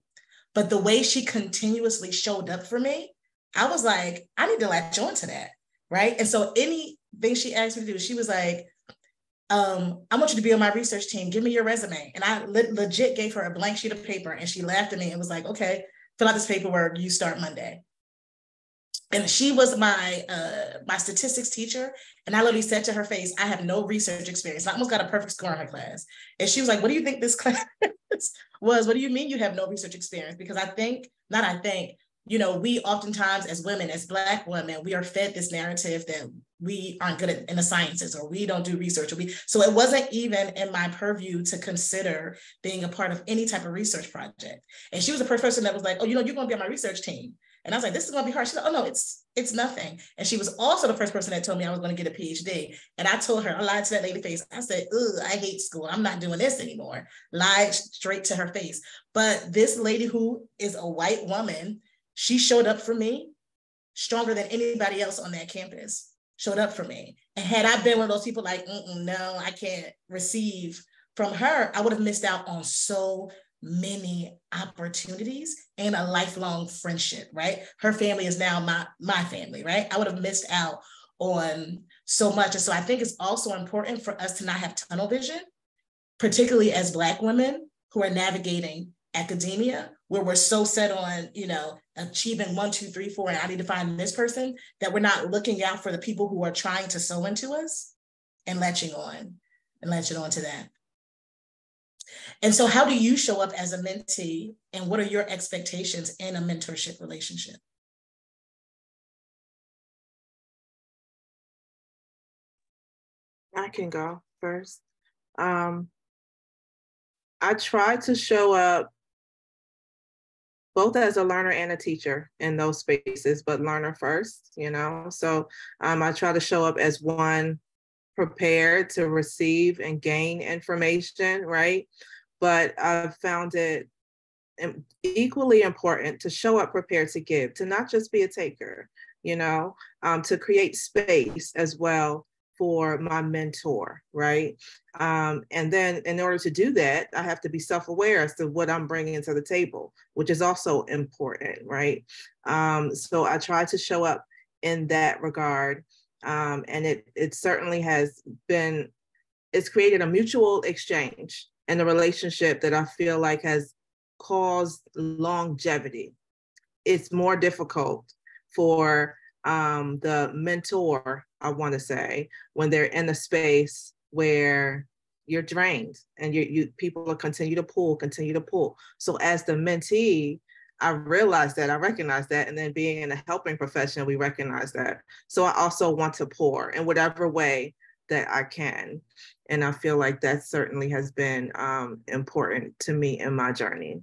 Speaker 1: But the way she continuously showed up for me, I was like, I need to latch on to that. Right. And so anything she asked me to do, she was like, um, I want you to be on my research team. Give me your resume. And I le- legit gave her a blank sheet of paper and she laughed at me and was like, okay, fill out this paperwork. You start Monday and she was my uh, my statistics teacher. And i literally said to her face i have no research experience. I almost got a perfect score in her class. And she was like what do you think this class was? What do you mean you have no research experience? Because i think not i think you know we oftentimes as women as black women we are fed this narrative that we aren't good at, in the sciences or we don't do research or we so it wasn't even in my purview to consider being a part of any type of research project. And she was the first person that was like oh you know you're going to be on my research team and I was like, this is gonna be hard. She's like, oh no, it's it's nothing. And she was also the first person that told me I was gonna get a PhD. And I told her, I lied to that lady face. I said, ugh, I hate school. I'm not doing this anymore. Lied straight to her face. But this lady who is a white woman, she showed up for me stronger than anybody else on that campus. Showed up for me. And had I been one of those people like, no, I can't receive from her, I would have missed out on so many opportunities and a lifelong friendship, right? Her family is now my my family, right? I would have missed out on so much. And so I think it's also important for us to not have tunnel vision, particularly as Black women who are navigating academia, where we're so set on, you know, achieving one, two, three, four, and I need to find this person, that we're not looking out for the people who are trying to sow into us and latching on and latching on to that. And so, how do you show up as a mentee, and what are your expectations in a mentorship relationship?
Speaker 8: I can go first. Um, I try to show up both as a learner and a teacher in those spaces, but learner first, you know? So um, I try to show up as one prepared to receive and gain information, right? But I've found it equally important to show up prepared to give, to not just be a taker, you know, um, to create space as well for my mentor, right? Um, and then in order to do that, I have to be self aware as to what I'm bringing to the table, which is also important, right? Um, so I try to show up in that regard. Um, and it, it certainly has been, it's created a mutual exchange and a relationship that I feel like has caused longevity. It's more difficult for um, the mentor, I want to say, when they're in a space where you're drained and you, you people will continue to pull, continue to pull. So as the mentee, I realized that, I recognize that. And then being in a helping profession, we recognize that. So I also want to pour in whatever way that I can. And I feel like that certainly has been um, important to me in my journey.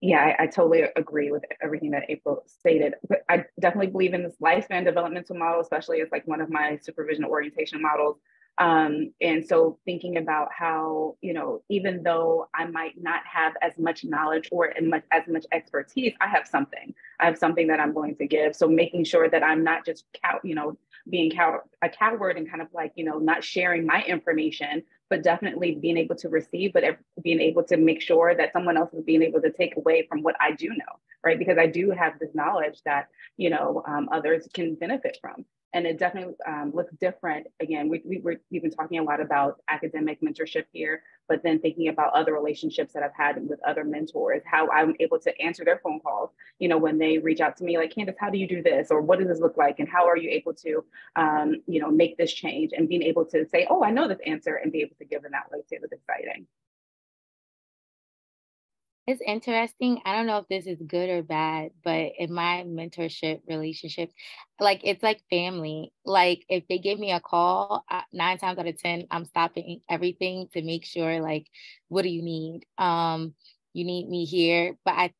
Speaker 7: yeah, I, I, totally agree with everything that April stated. But I definitely believe in this lifespan developmental model, especially as like one of my supervision orientation models. Um, and so thinking about how, you know, even though I might not have as much knowledge or as much, as much expertise, I have something. I have something that I'm going to give. So making sure that I'm not just, cow, you know, being cow- a coward and kind of like, you know, not sharing my information, but definitely being able to receive, but being able to make sure that someone else is being able to take away from what I do know, right? Because I do have this knowledge that, you know, um, others can benefit from and it definitely um, looks different. Again, we, we were, we've been talking a lot about academic mentorship here, but then thinking about other relationships that I've had with other mentors, how I'm able to answer their phone calls, you know, when they reach out to me like, Candace, how do you do this? Or what does this look like? And how are you able to, um, you know, make this change and being able to say, oh, I know this answer and be able to give them that too was exciting.
Speaker 6: It's interesting. I don't know if this is good or bad, but in my mentorship relationship, like it's like family. Like if they give me a call, nine times out of 10, I'm stopping everything to make sure, like, what do you need? Um, you need me here. But I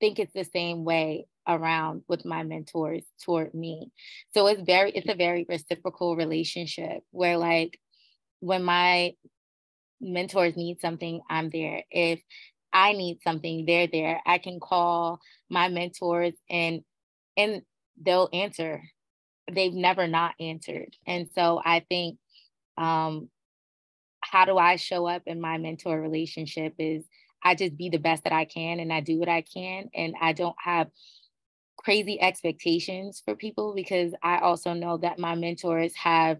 Speaker 6: think it's the same way around with my mentors toward me. So it's very, it's a very reciprocal relationship where like when my mentors need something, I'm there. If I need something, they're there. I can call my mentors and and they'll answer. They've never not answered. And so I think um how do I show up in my mentor relationship is I just be the best that I can and I do what I can and I don't have crazy expectations for people because I also know that my mentors have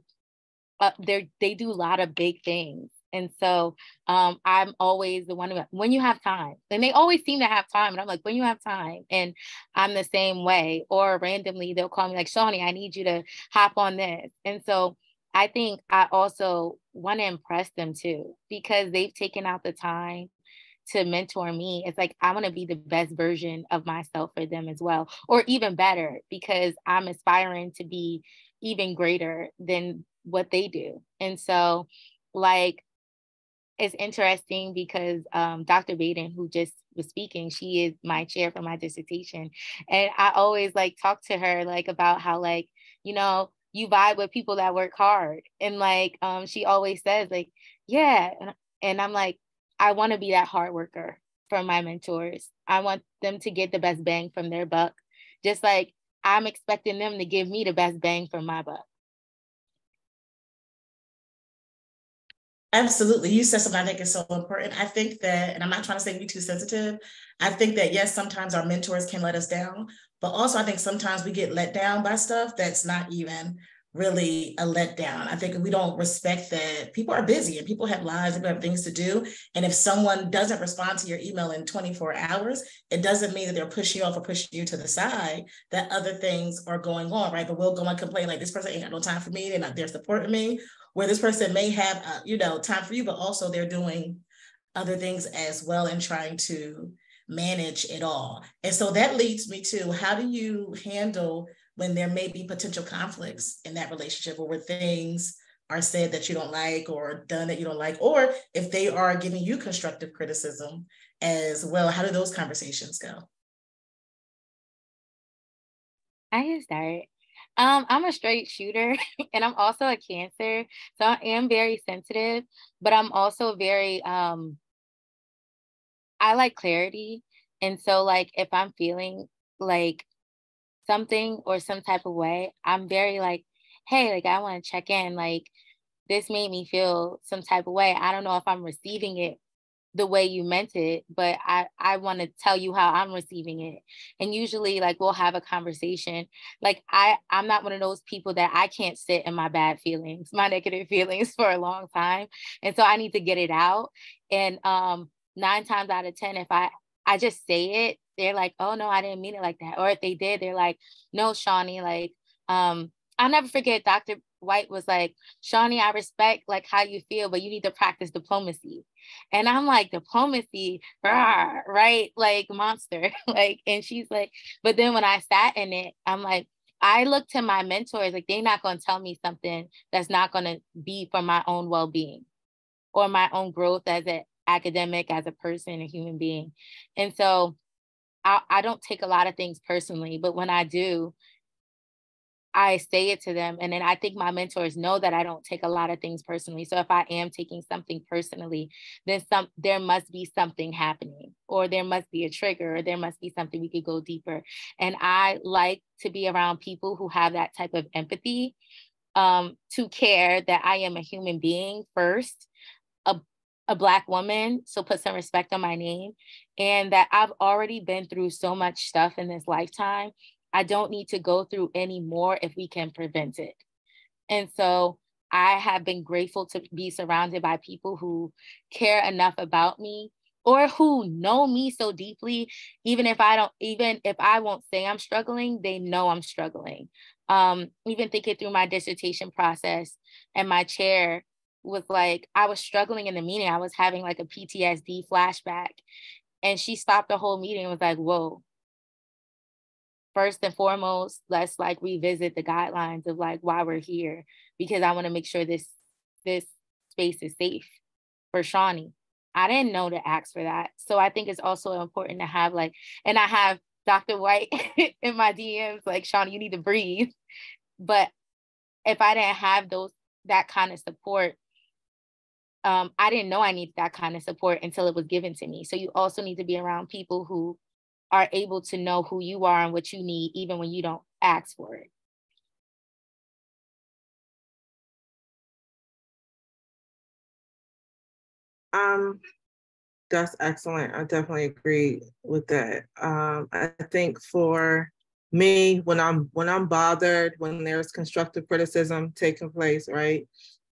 Speaker 6: uh, they they do a lot of big things and so um, I'm always the one who, when you have time, and they always seem to have time. And I'm like, when you have time. And I'm the same way. Or randomly, they'll call me like, Shawnee, I need you to hop on this. And so I think I also want to impress them too, because they've taken out the time to mentor me. It's like I want to be the best version of myself for them as well, or even better, because I'm aspiring to be even greater than what they do. And so, like, it's interesting because um, Dr. Baden, who just was speaking, she is my chair for my dissertation. And I always like talk to her like about how like, you know, you vibe with people that work hard. And like um, she always says, like, yeah. And, I'm like, I want to be that hard worker for my mentors. I want them to get the best bang from their buck. Just like I'm expecting them to give me the best bang from my buck.
Speaker 1: Absolutely. You said something I think is so important. I think that, and I'm not trying to say be too sensitive. I think that, yes, sometimes our mentors can let us down, but also I think sometimes we get let down by stuff that's not even really a letdown. I think we don't respect that people are busy and people have lives and have things to do. And if someone doesn't respond to your email in 24 hours, it doesn't mean that they're pushing you off or pushing you to the side, that other things are going on, right? But we'll go and complain like this person ain't got no time for me, they're not there supporting me, where this person may have, uh, you know, time for you, but also they're doing other things as well and trying to manage it all. And so that leads me to how do you handle when there may be potential conflicts in that relationship or where things are said that you don't like or done that you don't like, or if they are giving you constructive criticism as well. How do those conversations go?
Speaker 6: I can start. Um, I'm a straight shooter and I'm also a cancer. So I am very sensitive, but I'm also very um I like clarity. And so like if I'm feeling like something or some type of way, I'm very like, hey, like I want to check in. Like this made me feel some type of way. I don't know if I'm receiving it the way you meant it, but I, I want to tell you how I'm receiving it. And usually like we'll have a conversation. Like I, I'm not one of those people that I can't sit in my bad feelings, my negative feelings for a long time. And so I need to get it out. And um nine times out of 10, if I, I just say it, they're like, oh no, I didn't mean it like that. Or if they did, they're like, no, Shawnee, like, um, I'll never forget Dr. White was like, Shawnee, I respect like how you feel, but you need to practice diplomacy. And I'm like, diplomacy, rah, right? Like monster. like, and she's like, but then when I sat in it, I'm like, I look to my mentors, like they're not going to tell me something that's not going to be for my own well-being or my own growth as an academic, as a person, a human being. And so I, I don't take a lot of things personally, but when I do, I say it to them. And then I think my mentors know that I don't take a lot of things personally. So if I am taking something personally, then some there must be something happening, or there must be a trigger, or there must be something we could go deeper. And I like to be around people who have that type of empathy, um, to care that I am a human being first, a a black woman, so put some respect on my name, and that I've already been through so much stuff in this lifetime I don't need to go through any more if we can prevent it. And so I have been grateful to be surrounded by people who care enough about me or who know me so deeply. Even if i don't even if i won't say i'm struggling they know i'm struggling. Um even thinking through my dissertation process and my chair was like i was struggling in the meeting. I was having like a ptsd flashback. And she stopped the whole meeting and was like whoa first and foremost, let's like revisit the guidelines of like why we're here because I want to make sure this this space is safe for Shawnee. I didn't know to ask for that. So I think it's also important to have like, and I have Dr. White in my DMs, like Shawnee, you need to breathe. But if I didn't have those that kind of support, um, I didn't know I needed that kind of support until it was given to me. So you also need to be around people who are able to know who you are and what you need, even when you don't ask for it.
Speaker 8: Um, that's excellent. I definitely agree with that. Um, I think for me, when I'm when I'm bothered, when there's constructive criticism taking place, right?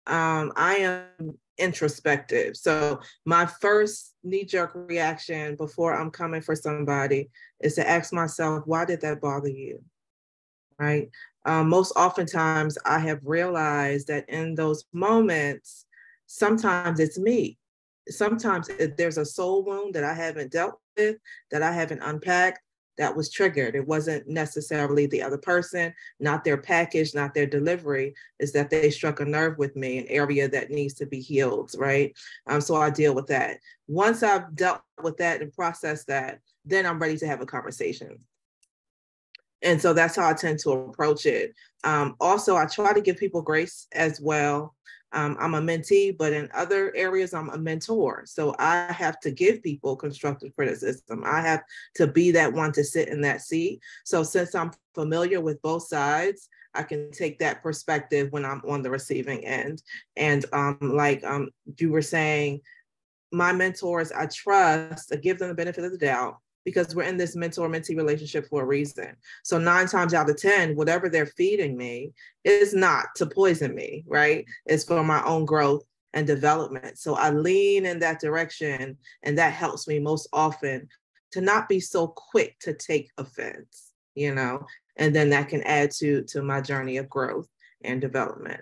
Speaker 8: Um, I am introspective. So my first knee-jerk reaction before I'm coming for somebody is to ask myself, why did that bother you? Right. Um, most oftentimes I have realized that in those moments, sometimes it's me. Sometimes there's a soul wound that I haven't dealt with, that I haven't unpacked, that was triggered. It wasn't necessarily the other person, not their package, not their delivery, is that they struck a nerve with me, an area that needs to be healed, right? Um, so I deal with that. Once I've dealt with that and processed that, then I'm ready to have a conversation. And so that's how I tend to approach it. Um, also, I try to give people grace as well. Um, I'm a mentee, but in other areas, I'm a mentor. So I have to give people constructive criticism. I have to be that one to sit in that seat. So since I'm familiar with both sides, I can take that perspective when I'm on the receiving end. And um, like um, you were saying, my mentors, I trust, I give them the benefit of the doubt because we're in this mentor mentee relationship for a reason. So, nine times out of 10, whatever they're feeding me is not to poison me, right? It's for my own growth and development. So, I lean in that direction, and that helps me most often to not be so quick to take offense, you know, and then that can add to to my journey of growth and development.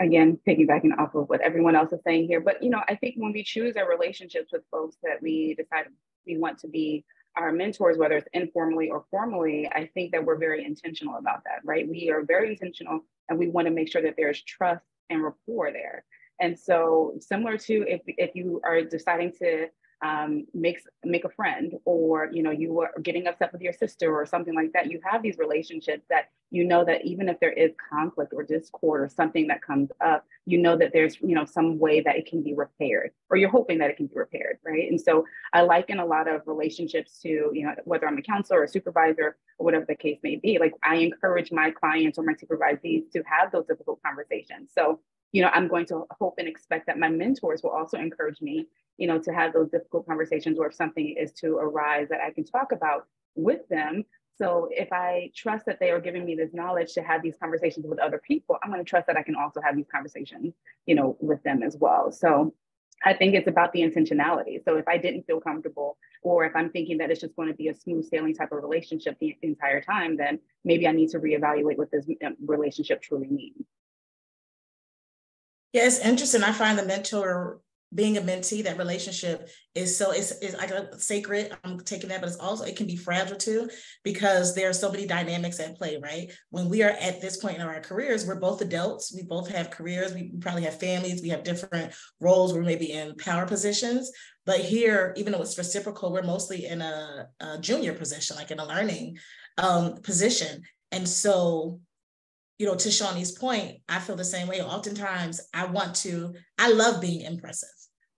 Speaker 7: Again piggybacking off of what everyone else is saying here but you know i think when we choose our relationships with folks that we decide we want to be our mentors, whether it's informally or formally, I think that we're very intentional about that, right? We are very intentional and we want to make sure that there's trust and rapport there. And so similar to if, if you are deciding to um, makes make a friend or you know you are getting upset with your sister or something like that you have these relationships that you know that even if there is conflict or discord or something that comes up you know that there's you know some way that it can be repaired or you're hoping that it can be repaired right? And so i liken a lot of relationships to you know whether i'm a counselor or a supervisor or whatever the case may be like i encourage my clients or my supervisees to have those difficult conversations. So you know i'm going to hope and expect that my mentors will also encourage me you know to have those difficult conversations or if something is to arise that i can talk about with them so if i trust that they are giving me this knowledge to have these conversations with other people i'm going to trust that i can also have these conversations you know with them as well so I think it's about the intentionality. So if I didn't feel comfortable, or if I'm thinking that it's just going to be a smooth sailing type of relationship the entire time, then maybe I need to reevaluate what this um, relationship truly means.
Speaker 1: Yeah, it's interesting. I find the mentor being a mentee, that relationship is so it's, it's like a sacred. I'm taking that, but it's also it can be fragile too because there are so many dynamics at play, right? When we are at this point in our careers, we're both adults. We both have careers. We probably have families. We have different roles. We're maybe in power positions. But here, even though it's reciprocal, we're mostly in a, a junior position, like in a learning um, position. And so you know, to Shawnee's point, I feel the same way. Oftentimes, I want to, I love being impressive,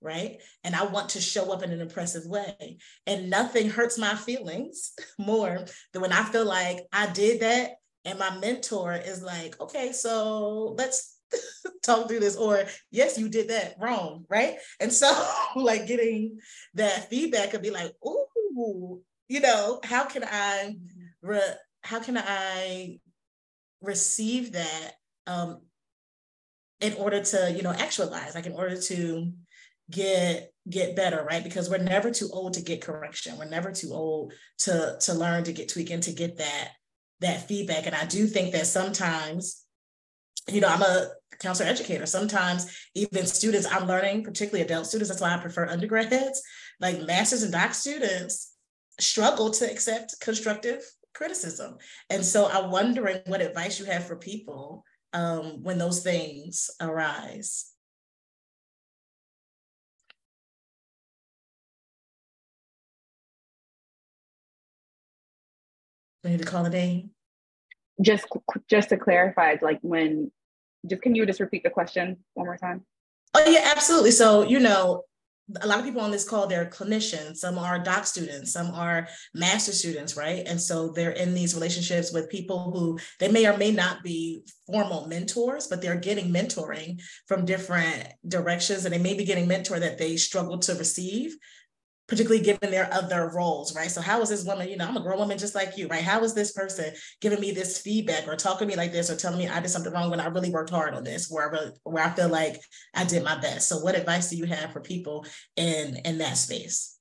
Speaker 1: right? And I want to show up in an impressive way. And nothing hurts my feelings more than when I feel like I did that and my mentor is like, okay, so let's talk through this or yes you did that wrong right and so like getting that feedback could be like ooh you know how can i re- how can i receive that um, in order to you know actualize like in order to get get better right? Because we're never too old to get correction. We're never too old to to learn to get tweaking to get that that feedback. And i do think that sometimes you know i'm a counselor educator. Sometimes even students i'm learning particularly adult students that's why i prefer undergrads like masters and doc students struggle to accept constructive criticism. And so I'm wondering what advice you have for people um, when those things arise. We need to call it a.
Speaker 7: Just, just to clarify, like when, just can you just repeat the question one more time?
Speaker 1: Oh yeah, absolutely. So you know, a lot of people on this call they're clinicians. Some are doc students some are master students right? And so they're in these relationships with people who they may or may not be formal mentors but they're getting mentoring from different directions and they may be getting mentor that they struggle to receive particularly given their other roles, right? So how is this woman, you know, I'm a grown woman just like you, right? How is this person giving me this feedback or talking to me like this or telling me I did something wrong when I really worked hard on this, where I really, where I feel like I did my best. So what advice do you have for people in in that space?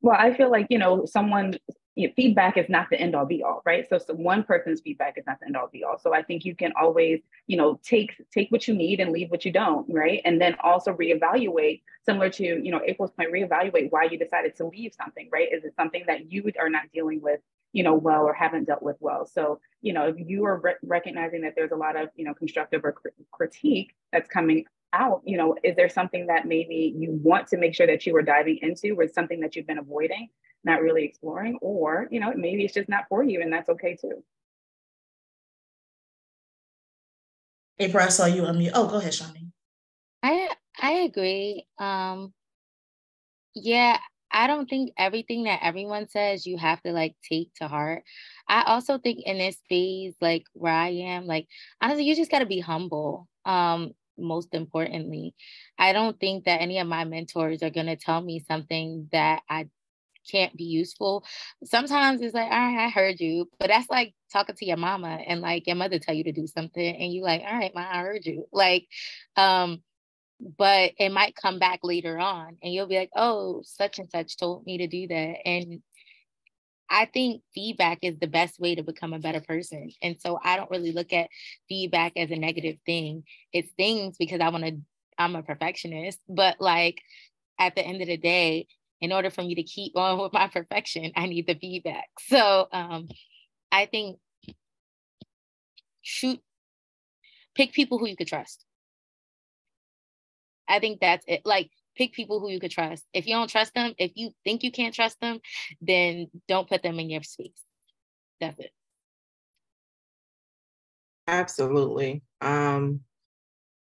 Speaker 7: Well, I feel like, you know, someone you know, feedback is not the end all be all, right? So, so one person's feedback is not the end all be all. So I think you can always, you know, take take what you need and leave what you don't, right? And then also reevaluate, similar to, you know, April's point, reevaluate why you decided to leave something, right? Is it something that you are not dealing with, you know, well or haven't dealt with well? So, you know, if you are re- recognizing that there's a lot of, you know, constructive or cr- critique that's coming out, you know, is there something that maybe you want to make sure that you are diving into or something that you've been avoiding? Not really exploring, or, you know, maybe it's just not for you and that's okay too.
Speaker 1: April, I saw you unmute. Oh, go ahead, Shawnee.
Speaker 6: I I agree. Um yeah, I don't think everything that everyone says you have to like take to heart. I also think in this phase, like where I am, like honestly, you just gotta be humble. Um, most importantly. I don't think that any of my mentors are gonna tell me something that I can't be useful. Sometimes it's like, all right, I heard you, but that's like talking to your mama and like your mother tell you to do something and you like, all right, ma, I heard you. Like, um, but it might come back later on and you'll be like, oh, such and such told me to do that. And I think feedback is the best way to become a better person. And so I don't really look at feedback as a negative thing. It's things because I want to, I'm a perfectionist, but like at the end of the day, in order for me to keep on with my perfection, I need the feedback. So um, I think shoot, pick people who you could trust. I think that's it. Like pick people who you could trust. If you don't trust them, if you think you can't trust them, then don't put them in your space. That's it.
Speaker 8: Absolutely. Um,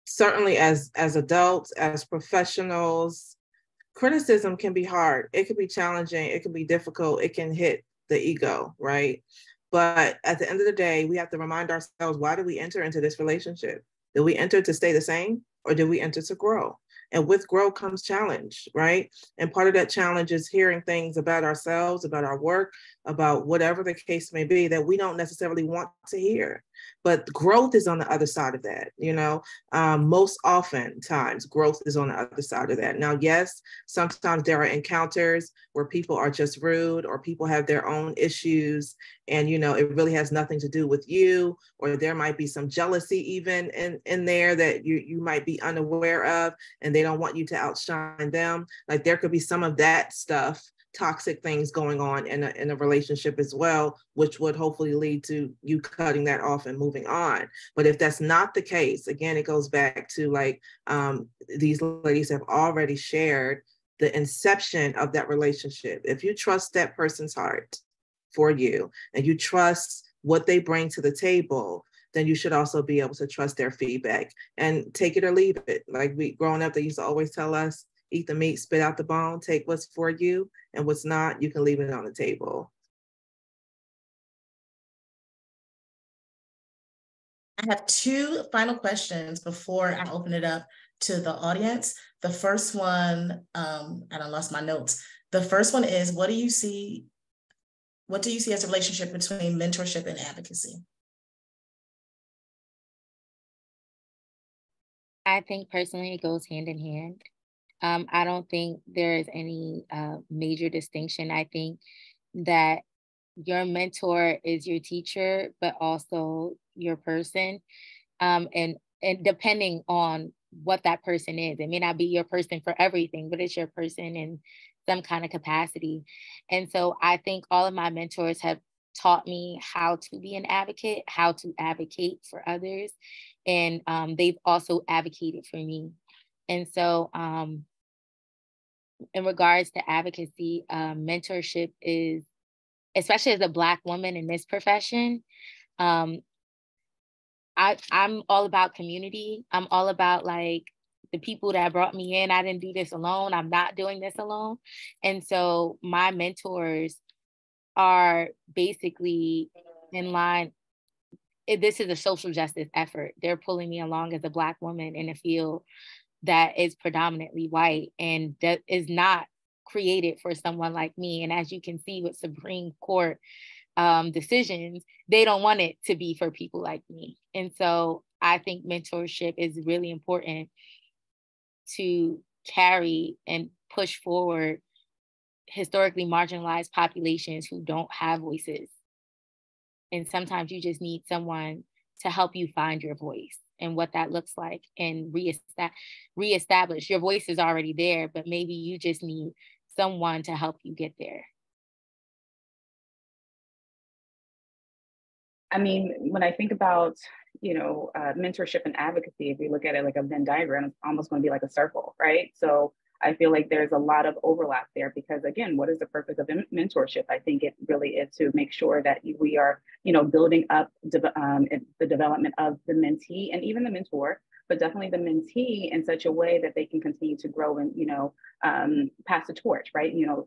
Speaker 8: certainly as as adults, as professionals, criticism can be hard. It can be challenging, it can be difficult, it can hit the ego, right? But at the end of the day, we have to remind ourselves why did we enter into this relationship? Did we enter to stay the same or did we enter to grow? And with growth comes challenge, right? And part of that challenge is hearing things about ourselves, about our work, about whatever the case may be that we don't necessarily want to hear. But growth is on the other side of that, you know. Um, most often times growth is on the other side of that. Now, yes, sometimes there are encounters where people are just rude or people have their own issues and you know it really has nothing to do with you or there might be some jealousy even in in there that you you might be unaware of and they don't want you to outshine them like there could be some of that stuff toxic things going on in a, in a relationship as well, which would hopefully lead to you cutting that off and moving on. But if that's not the case, again, it goes back to like um, these ladies have already shared the inception of that relationship. If you trust that person's heart for you and you trust what they bring to the table, then you should also be able to trust their feedback and take it or leave it. Like we growing up, they used to always tell us, eat the meat, spit out the bone, take what's for you, and what's not, you can leave it on the table.
Speaker 1: I have two final questions before I open it up to the audience. The first one, um, and I lost my notes. The first one is, what do you see? What do you see as a relationship between mentorship and advocacy?
Speaker 6: I think personally it goes hand in hand. Um, I don't think there is any uh, major distinction. I think that your mentor is your teacher, but also your person. Um, and and depending on what that person is, it may not be your person for everything, but it's your person in some kind of capacity. And so I think all of my mentors have taught me how to be an advocate, how to advocate for others, and um, they've also advocated for me. And so, um, in regards to advocacy, um, mentorship is, especially as a Black woman in this profession, um, I, I'm all about community. I'm all about like the people that brought me in. I didn't do this alone. I'm not doing this alone. And so my mentors are basically in line. This is a social justice effort. They're pulling me along as a Black woman in a field that is predominantly white and that is not created for someone like me. And as you can see with Supreme Court um, decisions, they don't want it to be for people like me. And so I think mentorship is really important to carry and push forward historically marginalized populations who don't have voices. And sometimes you just need someone to help you find your voice and what that looks like and reestablish, reestablish. Your voice is already there, but maybe you just need someone to help you get there.
Speaker 7: I mean, when I think about, you know, uh, mentorship and advocacy, if we look at it like a Venn diagram, it's almost going to be like a circle, right? So I feel like there's a lot of overlap there because again, what is the purpose of mentorship? I think it really is to make sure that we are, you know, building up de- um, the development of the mentee and even the mentor but definitely the mentee in such a way that they can continue to grow and, you know, um, pass the torch, right? You know,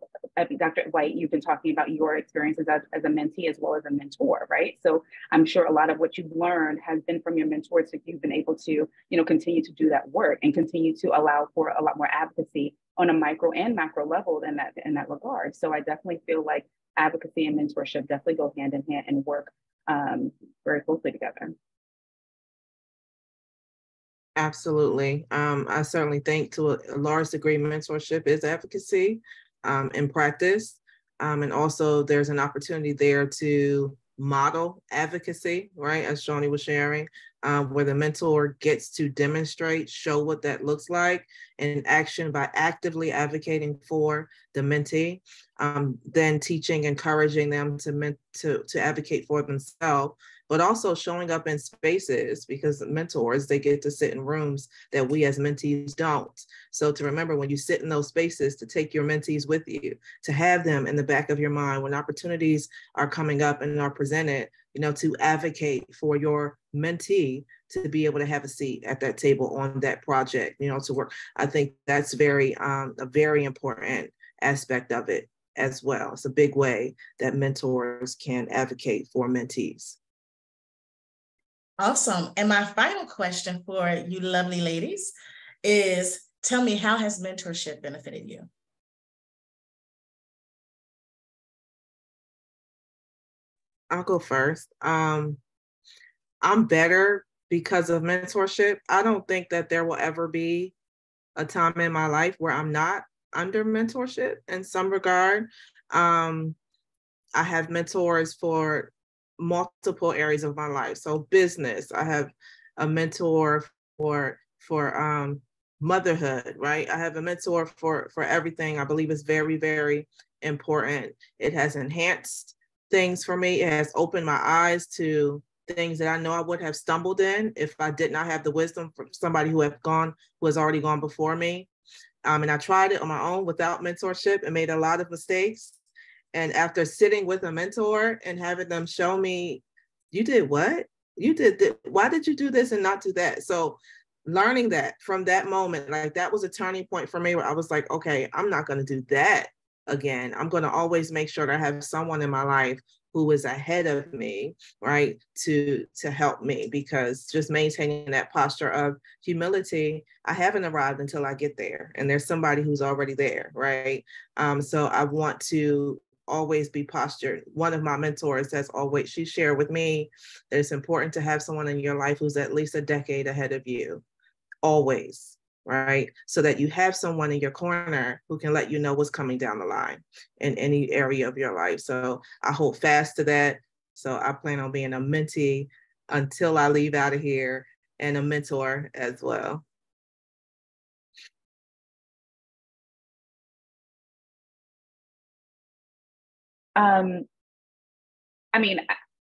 Speaker 7: Dr. White, you've been talking about your experiences as, as a mentee as well as a mentor, right? So I'm sure a lot of what you've learned has been from your mentors, so you've been able to, you know, continue to do that work and continue to allow for a lot more advocacy on a micro and macro level in that in that regard. So I definitely feel like advocacy and mentorship definitely go hand in hand and work um, very closely together.
Speaker 8: Absolutely. Um, I certainly think to a, large degree, mentorship is advocacy um, in practice. Um, and also, there's an opportunity there to model advocacy, right? As Shawnee was sharing, um, where the mentor gets to demonstrate, show what that looks like in action by actively advocating for the mentee, um, then teaching, encouraging them to, to, to advocate for themselves but also showing up in spaces because mentors, they get to sit in rooms that we as mentees don't. So to remember when you sit in those spaces to take your mentees with you, to have them in the back of your mind when opportunities are coming up and are presented, you know, to advocate for your mentee to be able to have a seat at that table on that project, you know, to work. I think that's very, um, a very important aspect of it as well. It's a big way that mentors can advocate for mentees.
Speaker 1: Awesome. And my final question for you lovely ladies is tell me how has mentorship benefited you?
Speaker 8: I'll go first. Um, I'm better because of mentorship. I don't think that there will ever be a time in my life where I'm not under mentorship in some regard. Um, I have mentors for multiple areas of my life. So business, I have a mentor for for um, motherhood, right? I have a mentor for for everything. I believe is very very important. It has enhanced things for me. It has opened my eyes to things that I know I would have stumbled in if I did not have the wisdom from somebody who have gone who has already gone before me. Um, and I tried it on my own without mentorship and made a lot of mistakes. And after sitting with a mentor and having them show me, you did what? You did th- why did you do this and not do that? So learning that from that moment, like that was a turning point for me where I was like, okay, I'm not going to do that again. I'm going to always make sure that I have someone in my life who is ahead of me right to to help me because just maintaining that posture of humility i haven't arrived until i get there and there's somebody who's already there right um, so i want to always be postured. One of my mentors has always, she shared with me that it's important to have someone in your life who's at least a decade ahead of you, always, right? So that you have someone in your corner who can let you know what's coming down the line in any area of your life. So I hold fast to that. So I plan on being a mentee until I leave out of here and a mentor as well.
Speaker 7: Um, I mean,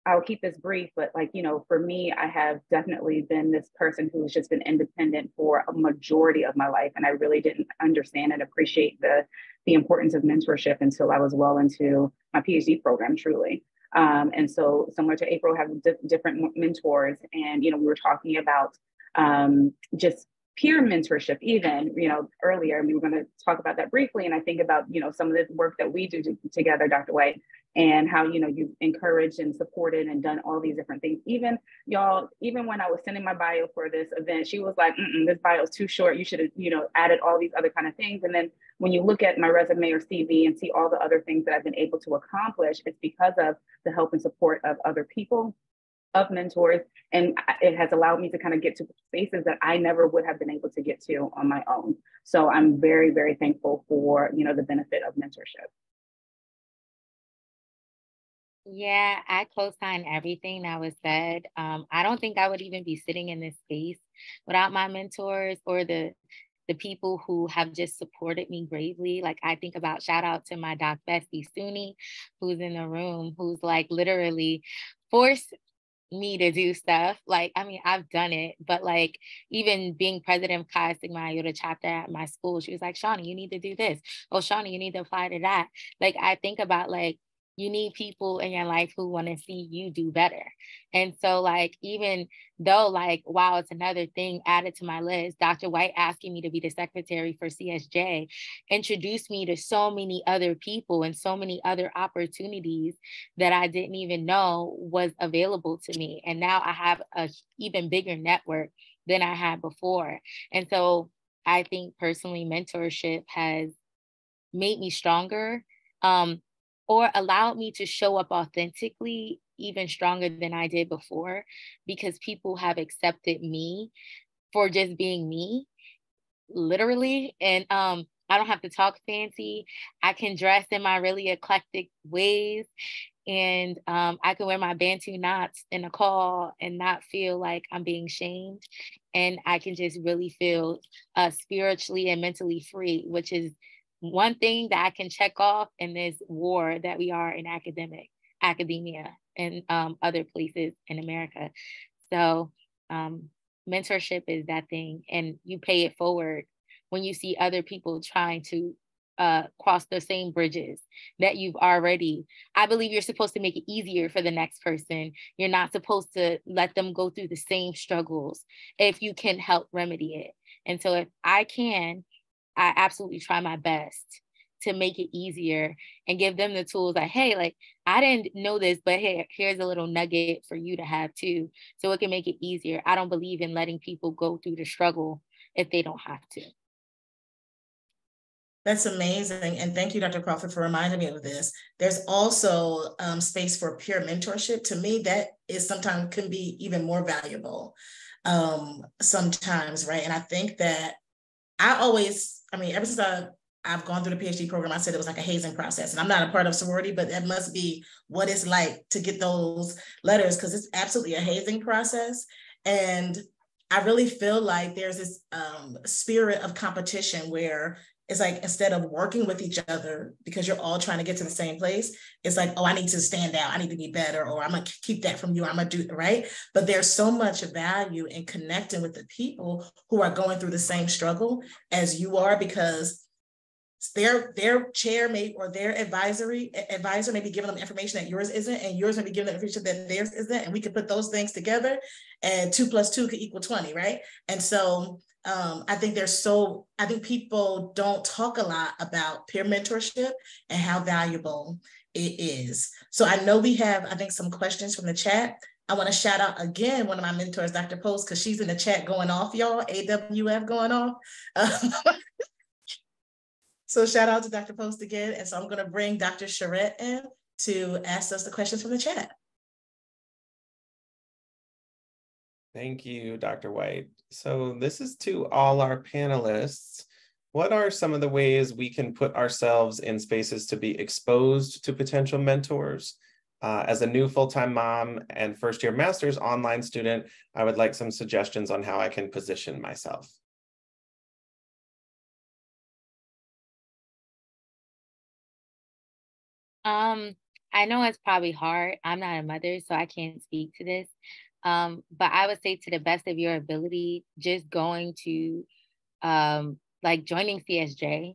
Speaker 7: I'll keep this brief, but like, you know, for me, I have definitely been this person who's just been independent for a majority of my life. And I really didn't understand and appreciate the, the importance of mentorship until I was well into my PhD program, truly. Um, and so similar to April, have di- different mentors. And, you know, we were talking about um, just peer mentorship even you know earlier we were going to talk about that briefly and i think about you know some of the work that we do to, together dr white and how you know you've encouraged and supported and done all these different things. Even y'all even when i was sending my bio for this event she was like this bio is too short. You should have you know added all these other kind of things. And then when you look at my resume or cv and see all the other things that i've been able to accomplish it's because of the help and support of other people of mentors and it has allowed me to kind of get to spaces that I never would have been able to get to on my own. So I'm very, very thankful for, you know, the benefit of mentorship.
Speaker 6: Yeah, I co-sign everything that was said. Um, I don't think I would even be sitting in this space without my mentors or the the people who have just supported me bravely. Like I think about shout out to my doc Bessie Suni, who's in the room, who's like literally forced me to do stuff. Like, I mean, I've done it, but like even being president of Chi Sigma Iota chapter at my school, she was like, Shawnee, you need to do this. Oh, Shawnee, you need to apply to that. Like, I think about like you need people in your life who want to see you do better. And so, like, even though, like, wow, it's another thing added to my list, Dr. White asking me to be the secretary for CSJ introduced me to so many other people and so many other opportunities that I didn't even know was available to me. And now I have a even bigger network than I had before. And so, I think personally, mentorship has made me stronger. Um, or allowed me to show up authentically even stronger than I did before because people have accepted me for just being me literally and um I don't have to talk fancy. I can dress in my really eclectic ways and um, I can wear my Bantu knots in a call and not feel like I'm being shamed. And I can just really feel uh, spiritually and mentally free, which is one thing that I can check off in this war that we are in academic academia and um, other places in America. So um, mentorship is that thing, and you pay it forward when you see other people trying to uh, cross the same bridges that you've already. I believe you're supposed to make it easier for the next person. You're not supposed to let them go through the same struggles if you can help remedy it. And so, if I can, I absolutely try my best to make it easier and give them the tools like, hey, like I didn't know this, but hey, here's a little nugget for you to have too. So it can make it easier. I don't believe in letting people go through the struggle if they don't have to.
Speaker 1: That's amazing. And thank you, Dr. Crawford, for reminding me of this. There's also um, space for peer mentorship. To me, that is sometimes can be even more valuable um, sometimes, right? And I think that I always, I mean, ever since I, I've gone through the PhD program, I said it was like a hazing process. And I'm not a part of sorority, but that must be what it's like to get those letters because it's absolutely a hazing process. And I really feel like there's this um, spirit of competition where it's like instead of working with each other because you're all trying to get to the same place, it's like, oh, I need to stand out, I need to be better, or I'm gonna keep that from you, I'm gonna do right. But there's so much value in connecting with the people who are going through the same struggle as you are because their their chair may or their advisory advisor may be giving them information that yours isn't, and yours may be giving them information that theirs isn't, and we could put those things together, and two plus two could equal twenty, right? And so um, I think there's so I think people don't talk a lot about peer mentorship and how valuable it is. So I know we have I think some questions from the chat. I want to shout out again one of my mentors, Dr. Post, because she's in the chat going off, y'all. AWF going off. So shout out to Dr. Post again. And so I'm going to bring Dr. Charette in to ask us the questions from the chat.
Speaker 5: Thank you, Dr. White. So this is to all our panelists. What are some of the ways we can put ourselves in spaces to be exposed to potential mentors? Uh, as a new full-time mom and first-year master's online student, I would like some suggestions on how I can position myself.
Speaker 6: Um, I know it's probably hard. I'm not a mother, so I can't speak to this. Um, but I would say to the best of your ability, just going to um like joining CSJ,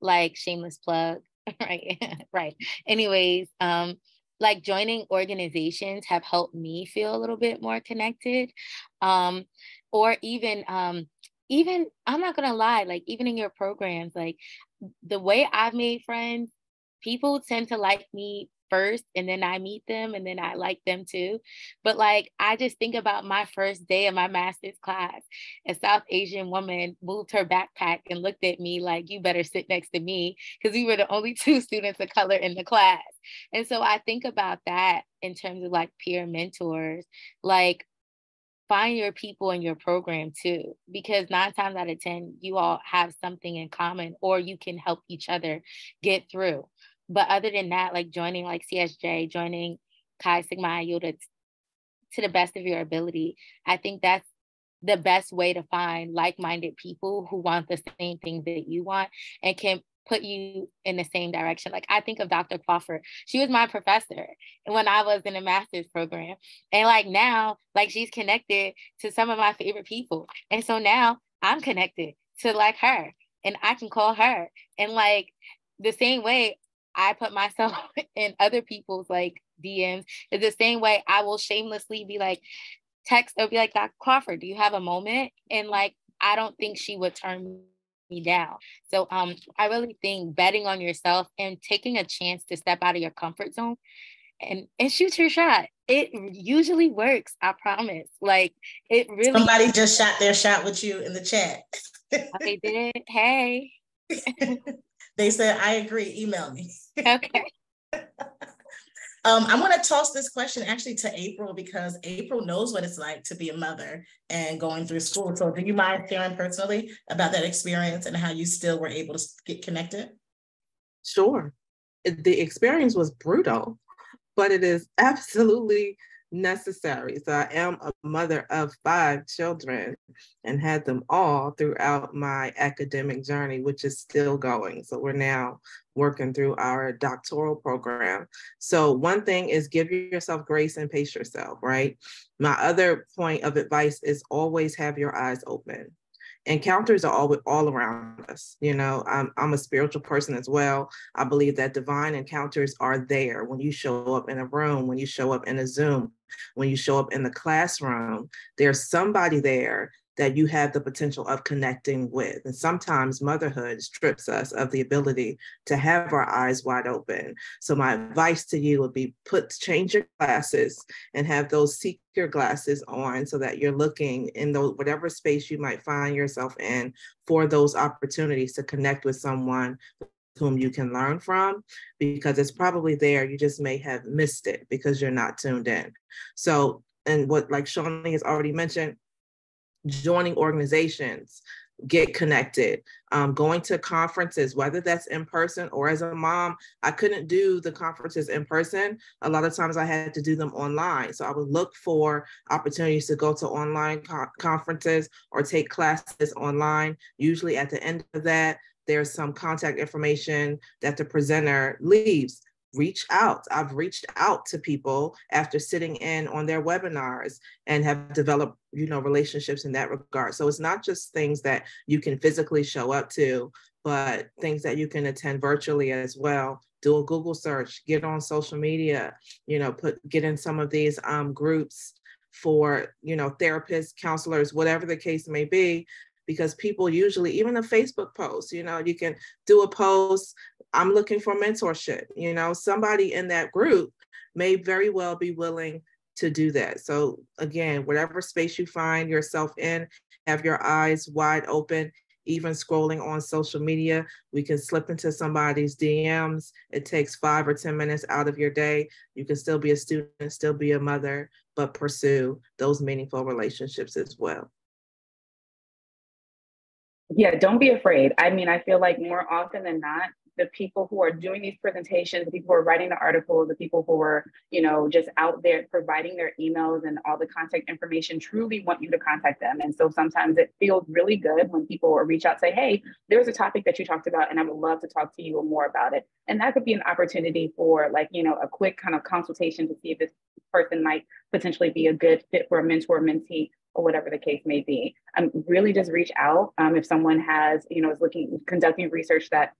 Speaker 6: like shameless plug, right? right. Anyways, um, like joining organizations have helped me feel a little bit more connected. Um, or even um even I'm not gonna lie, like even in your programs, like the way I've made friends people tend to like me first and then I meet them and then I like them too. But like I just think about my first day of my master's class. A South Asian woman moved her backpack and looked at me like you better sit next to me because we were the only two students of color in the class. And so I think about that in terms of like peer mentors. Like find your people in your program too because nine times out of ten you all have something in common or you can help each other get through but other than that, like joining like CSJ, joining Chi Sigma Iota to the best of your ability, I think that's the best way to find like-minded people who want the same thing that you want and can put you in the same direction. Like I think of Dr. Crawford. She was my professor when I was in a master's program. And like now, like she's connected to some of my favorite people. And so now I'm connected to like her and I can call her. And like the same way I put myself in other people's like DMs is the same way I will shamelessly be like, text or be like, Dr. Crawford, do you have a moment? And like, I don't think she would turn me down. So um, I really think betting on yourself and taking a chance to step out of your comfort zone and and shoot your shot. It usually works. I promise. Like it really.
Speaker 1: Somebody just shot their shot with you in the chat.
Speaker 6: they did. Hey.
Speaker 1: They said, I agree, email me.
Speaker 6: Okay.
Speaker 1: Um, I'm going to toss this question actually to April because April knows what it's like to be a mother and going through school. So, do you mind sharing personally about that experience and how you still were able to get connected?
Speaker 8: Sure. The experience was brutal. but it is absolutely necessary. So I am a mother of five children and had them all throughout my academic journey, which is still going. So we're now working through our doctoral program. So one thing is give yourself grace and pace yourself, right? My other point of advice is always have your eyes open encounters are all all around us you know I'm, I'm a spiritual person as well i believe that divine encounters are there when you show up in a room when you show up in a zoom when you show up in the classroom there's somebody there that you have the potential of connecting with. And sometimes motherhood strips us of the ability to have our eyes wide open. So my advice to you would be put change your glasses and have those seeker glasses on so that you're looking in those whatever space you might find yourself in for those opportunities to connect with someone whom you can learn from because it's probably there. You just may have missed it because you're not tuned in. So, and what like Shawnee has already mentioned, joining organizations, get connected, um, going to conferences, whether that's in person or as a mom, I couldn't do the conferences in person. A lot of times I had to do them online. So I would look for opportunities to go to online co- conferences or take classes online. Usually at the end of that, there's some contact information that the presenter leaves reach out. I've reached out to people after sitting in on their webinars and have developed, you know, relationships in that regard. So it's not just things that you can physically show up to, but things that you can attend virtually as well. Do a Google search, get on social media, you know, put get in some of these um, groups for, you know, therapists, counselors, whatever the case may be, because people usually even a facebook post you know you can do a post i'm looking for mentorship you know somebody in that group may very well be willing to do that. So again whatever space you find yourself in have your eyes wide open even scrolling on social media we can slip into somebody's dms it takes five or ten minutes out of your day. You can still be a student still be a mother but pursue those meaningful relationships as well
Speaker 7: yeah, don't be afraid. I mean, I feel like more often than not, the people who are doing these presentations, the people who are writing the articles, the people who are, you know, just out there providing their emails and all the contact information truly want you to contact them. And so sometimes it feels really good when people reach out, say, hey, there's a topic that you talked about, and I would love to talk to you more about it. And that could be an opportunity for like, you know, a quick kind of consultation to see if this person might potentially be a good fit for a mentor mentee or whatever the case may be. Um, really just reach out um, if someone has, you know, is looking, conducting research that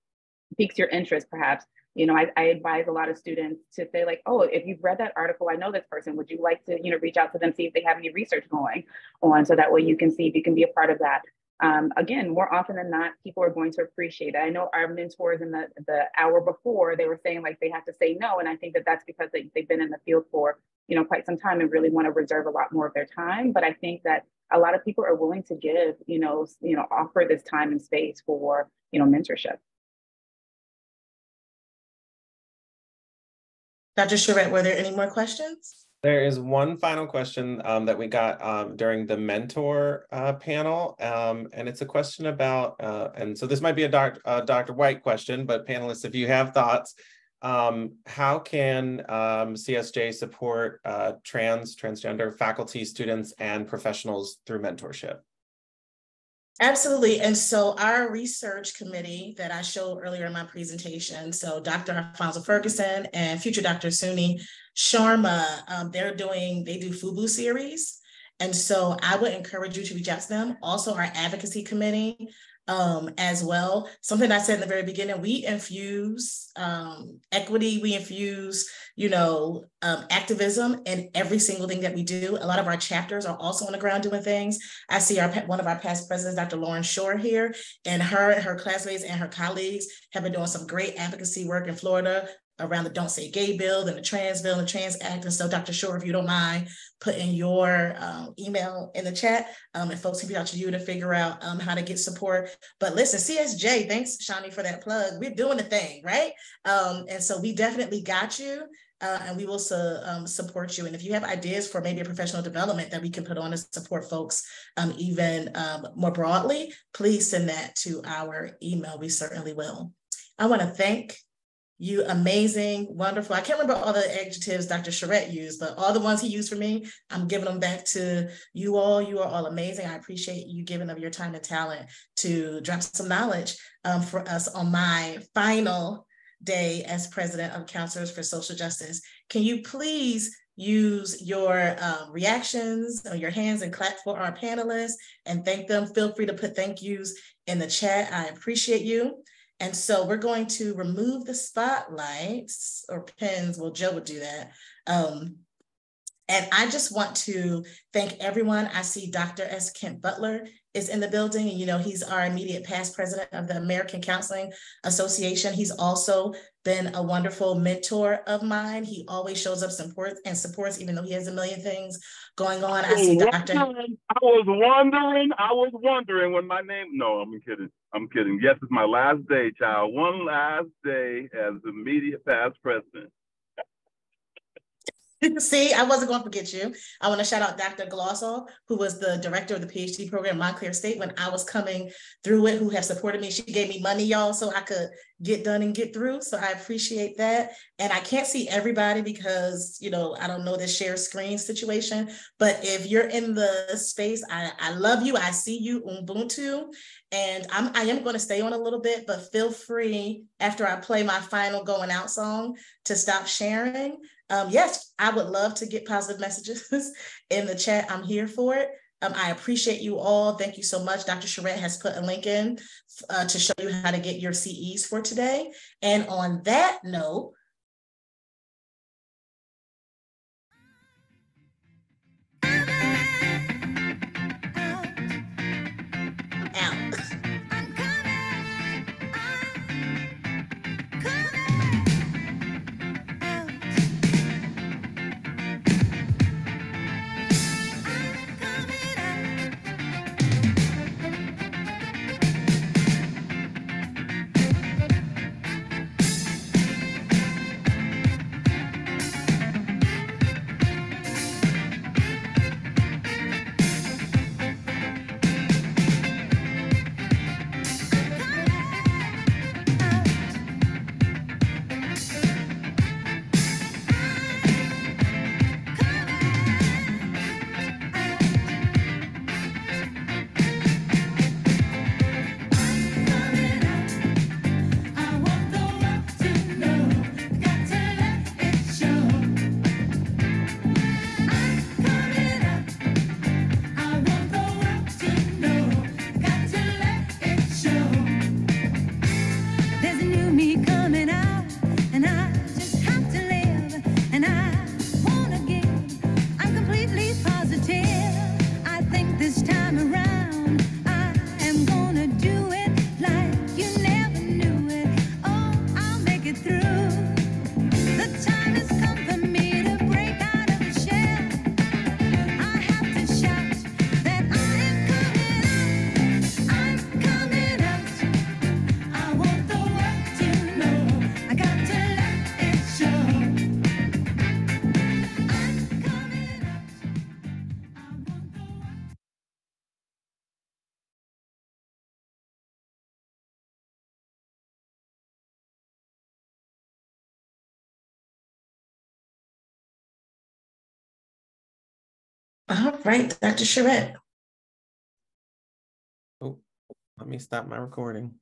Speaker 7: piques your interest, perhaps. You know, I, I advise a lot of students to say like, oh, if you've read that article, I know this person. Would you like to, you know, reach out to them, see if they have any research going on, so that way you can see if you can be a part of that. Um, again, more often than not, people are going to appreciate it. I know our mentors in the, the hour before, they were saying like they have to say no. And I think that that's because they, they've been in the field for you know, quite some time and really want to reserve a lot more of their time. But I think that a lot of people are willing to give, you know, you know, offer this time and space for, you know, mentorship.
Speaker 1: Dr. Charette, were there any more questions?
Speaker 5: There is one final question um, that we got um, during the mentor uh, panel, um, and it's a question about, uh, and so this might be a doc, uh, Dr. White question, but panelists, if you have thoughts, um, how can um, CSJ support uh, trans, transgender faculty, students, and professionals through mentorship?
Speaker 1: Absolutely. And so our research committee that I showed earlier in my presentation, so Dr. Alfonso Ferguson and future Dr. Suni Sharma, um, they're doing, they do FUBU series. And so I would encourage you to reach out to them. Also, our advocacy committee, um, as well. Something I said in the very beginning, we infuse um, equity, we infuse, you know, um, activism in every single thing that we do. A lot of our chapters are also on the ground doing things. I see our one of our past presidents, Dr. Lauren Shure here, and her and her classmates and her colleagues have been doing some great advocacy work in Florida around the Don't Say Gay bill and the Trans bill and the Trans Act. And so, Dr. Shure, if you don't mind putting your um, email in the chat, um, and folks can be out to you to figure out um, how to get support. But listen, CSJ, thanks, Shawnee, for that plug. We're doing the thing, right? Um, and so we definitely got you. Uh, and we will su- um, support you. And if you have ideas for maybe a professional development that we can put on to support folks um, even more broadly, please send that to our email. We certainly will. I want to thank you amazing, wonderful. I can't remember all the adjectives Dr. Charette used, but all the ones he used for me, I'm giving them back to you all. You are all amazing. I appreciate you giving of your time and talent to drop some knowledge um, for us on my final day as president of Counselors for Social Justice. Can you please use your um, reactions or your hands and clap for our panelists and thank them. Feel free to put thank yous in the chat. I appreciate you. And so we're going to remove the spotlights or pins. Well, Joe would do that. Um, and I just want to thank everyone. I see Dr. S. Kent Butler is in the building. And, you know, he's our immediate past president of the American Counseling Association. He's also been a wonderful mentor of mine. He always shows up supports and supports, even though he has a million things going on. I see Dr.
Speaker 9: I was wondering, I was wondering when my name, no, I'm kidding. I'm kidding. Yes, it's my last day, child. One last day as immediate past president.
Speaker 1: See, I wasn't going to forget you. I want to shout out Dr. Glosoff, who was the director of the PhD program at Montclair State when I was coming through it, who have supported me. She gave me money, y'all, so I could get done and get through. So I appreciate that. And I can't see everybody because, you know, I don't know the share screen situation. But if you're in the space, I, I love you. I see you, Ubuntu. And I'm I am going to stay on a little bit, but feel free after I play my final going out song to stop sharing. Um, yes, I would love to get positive messages in the chat. I'm here for it. Um, I appreciate you all. Thank you so much. Dr. Charette has put a link in uh, to show you how to get your CEs for today. And on that note, All right, Dr. Charette.
Speaker 5: Oh, let me stop my recording.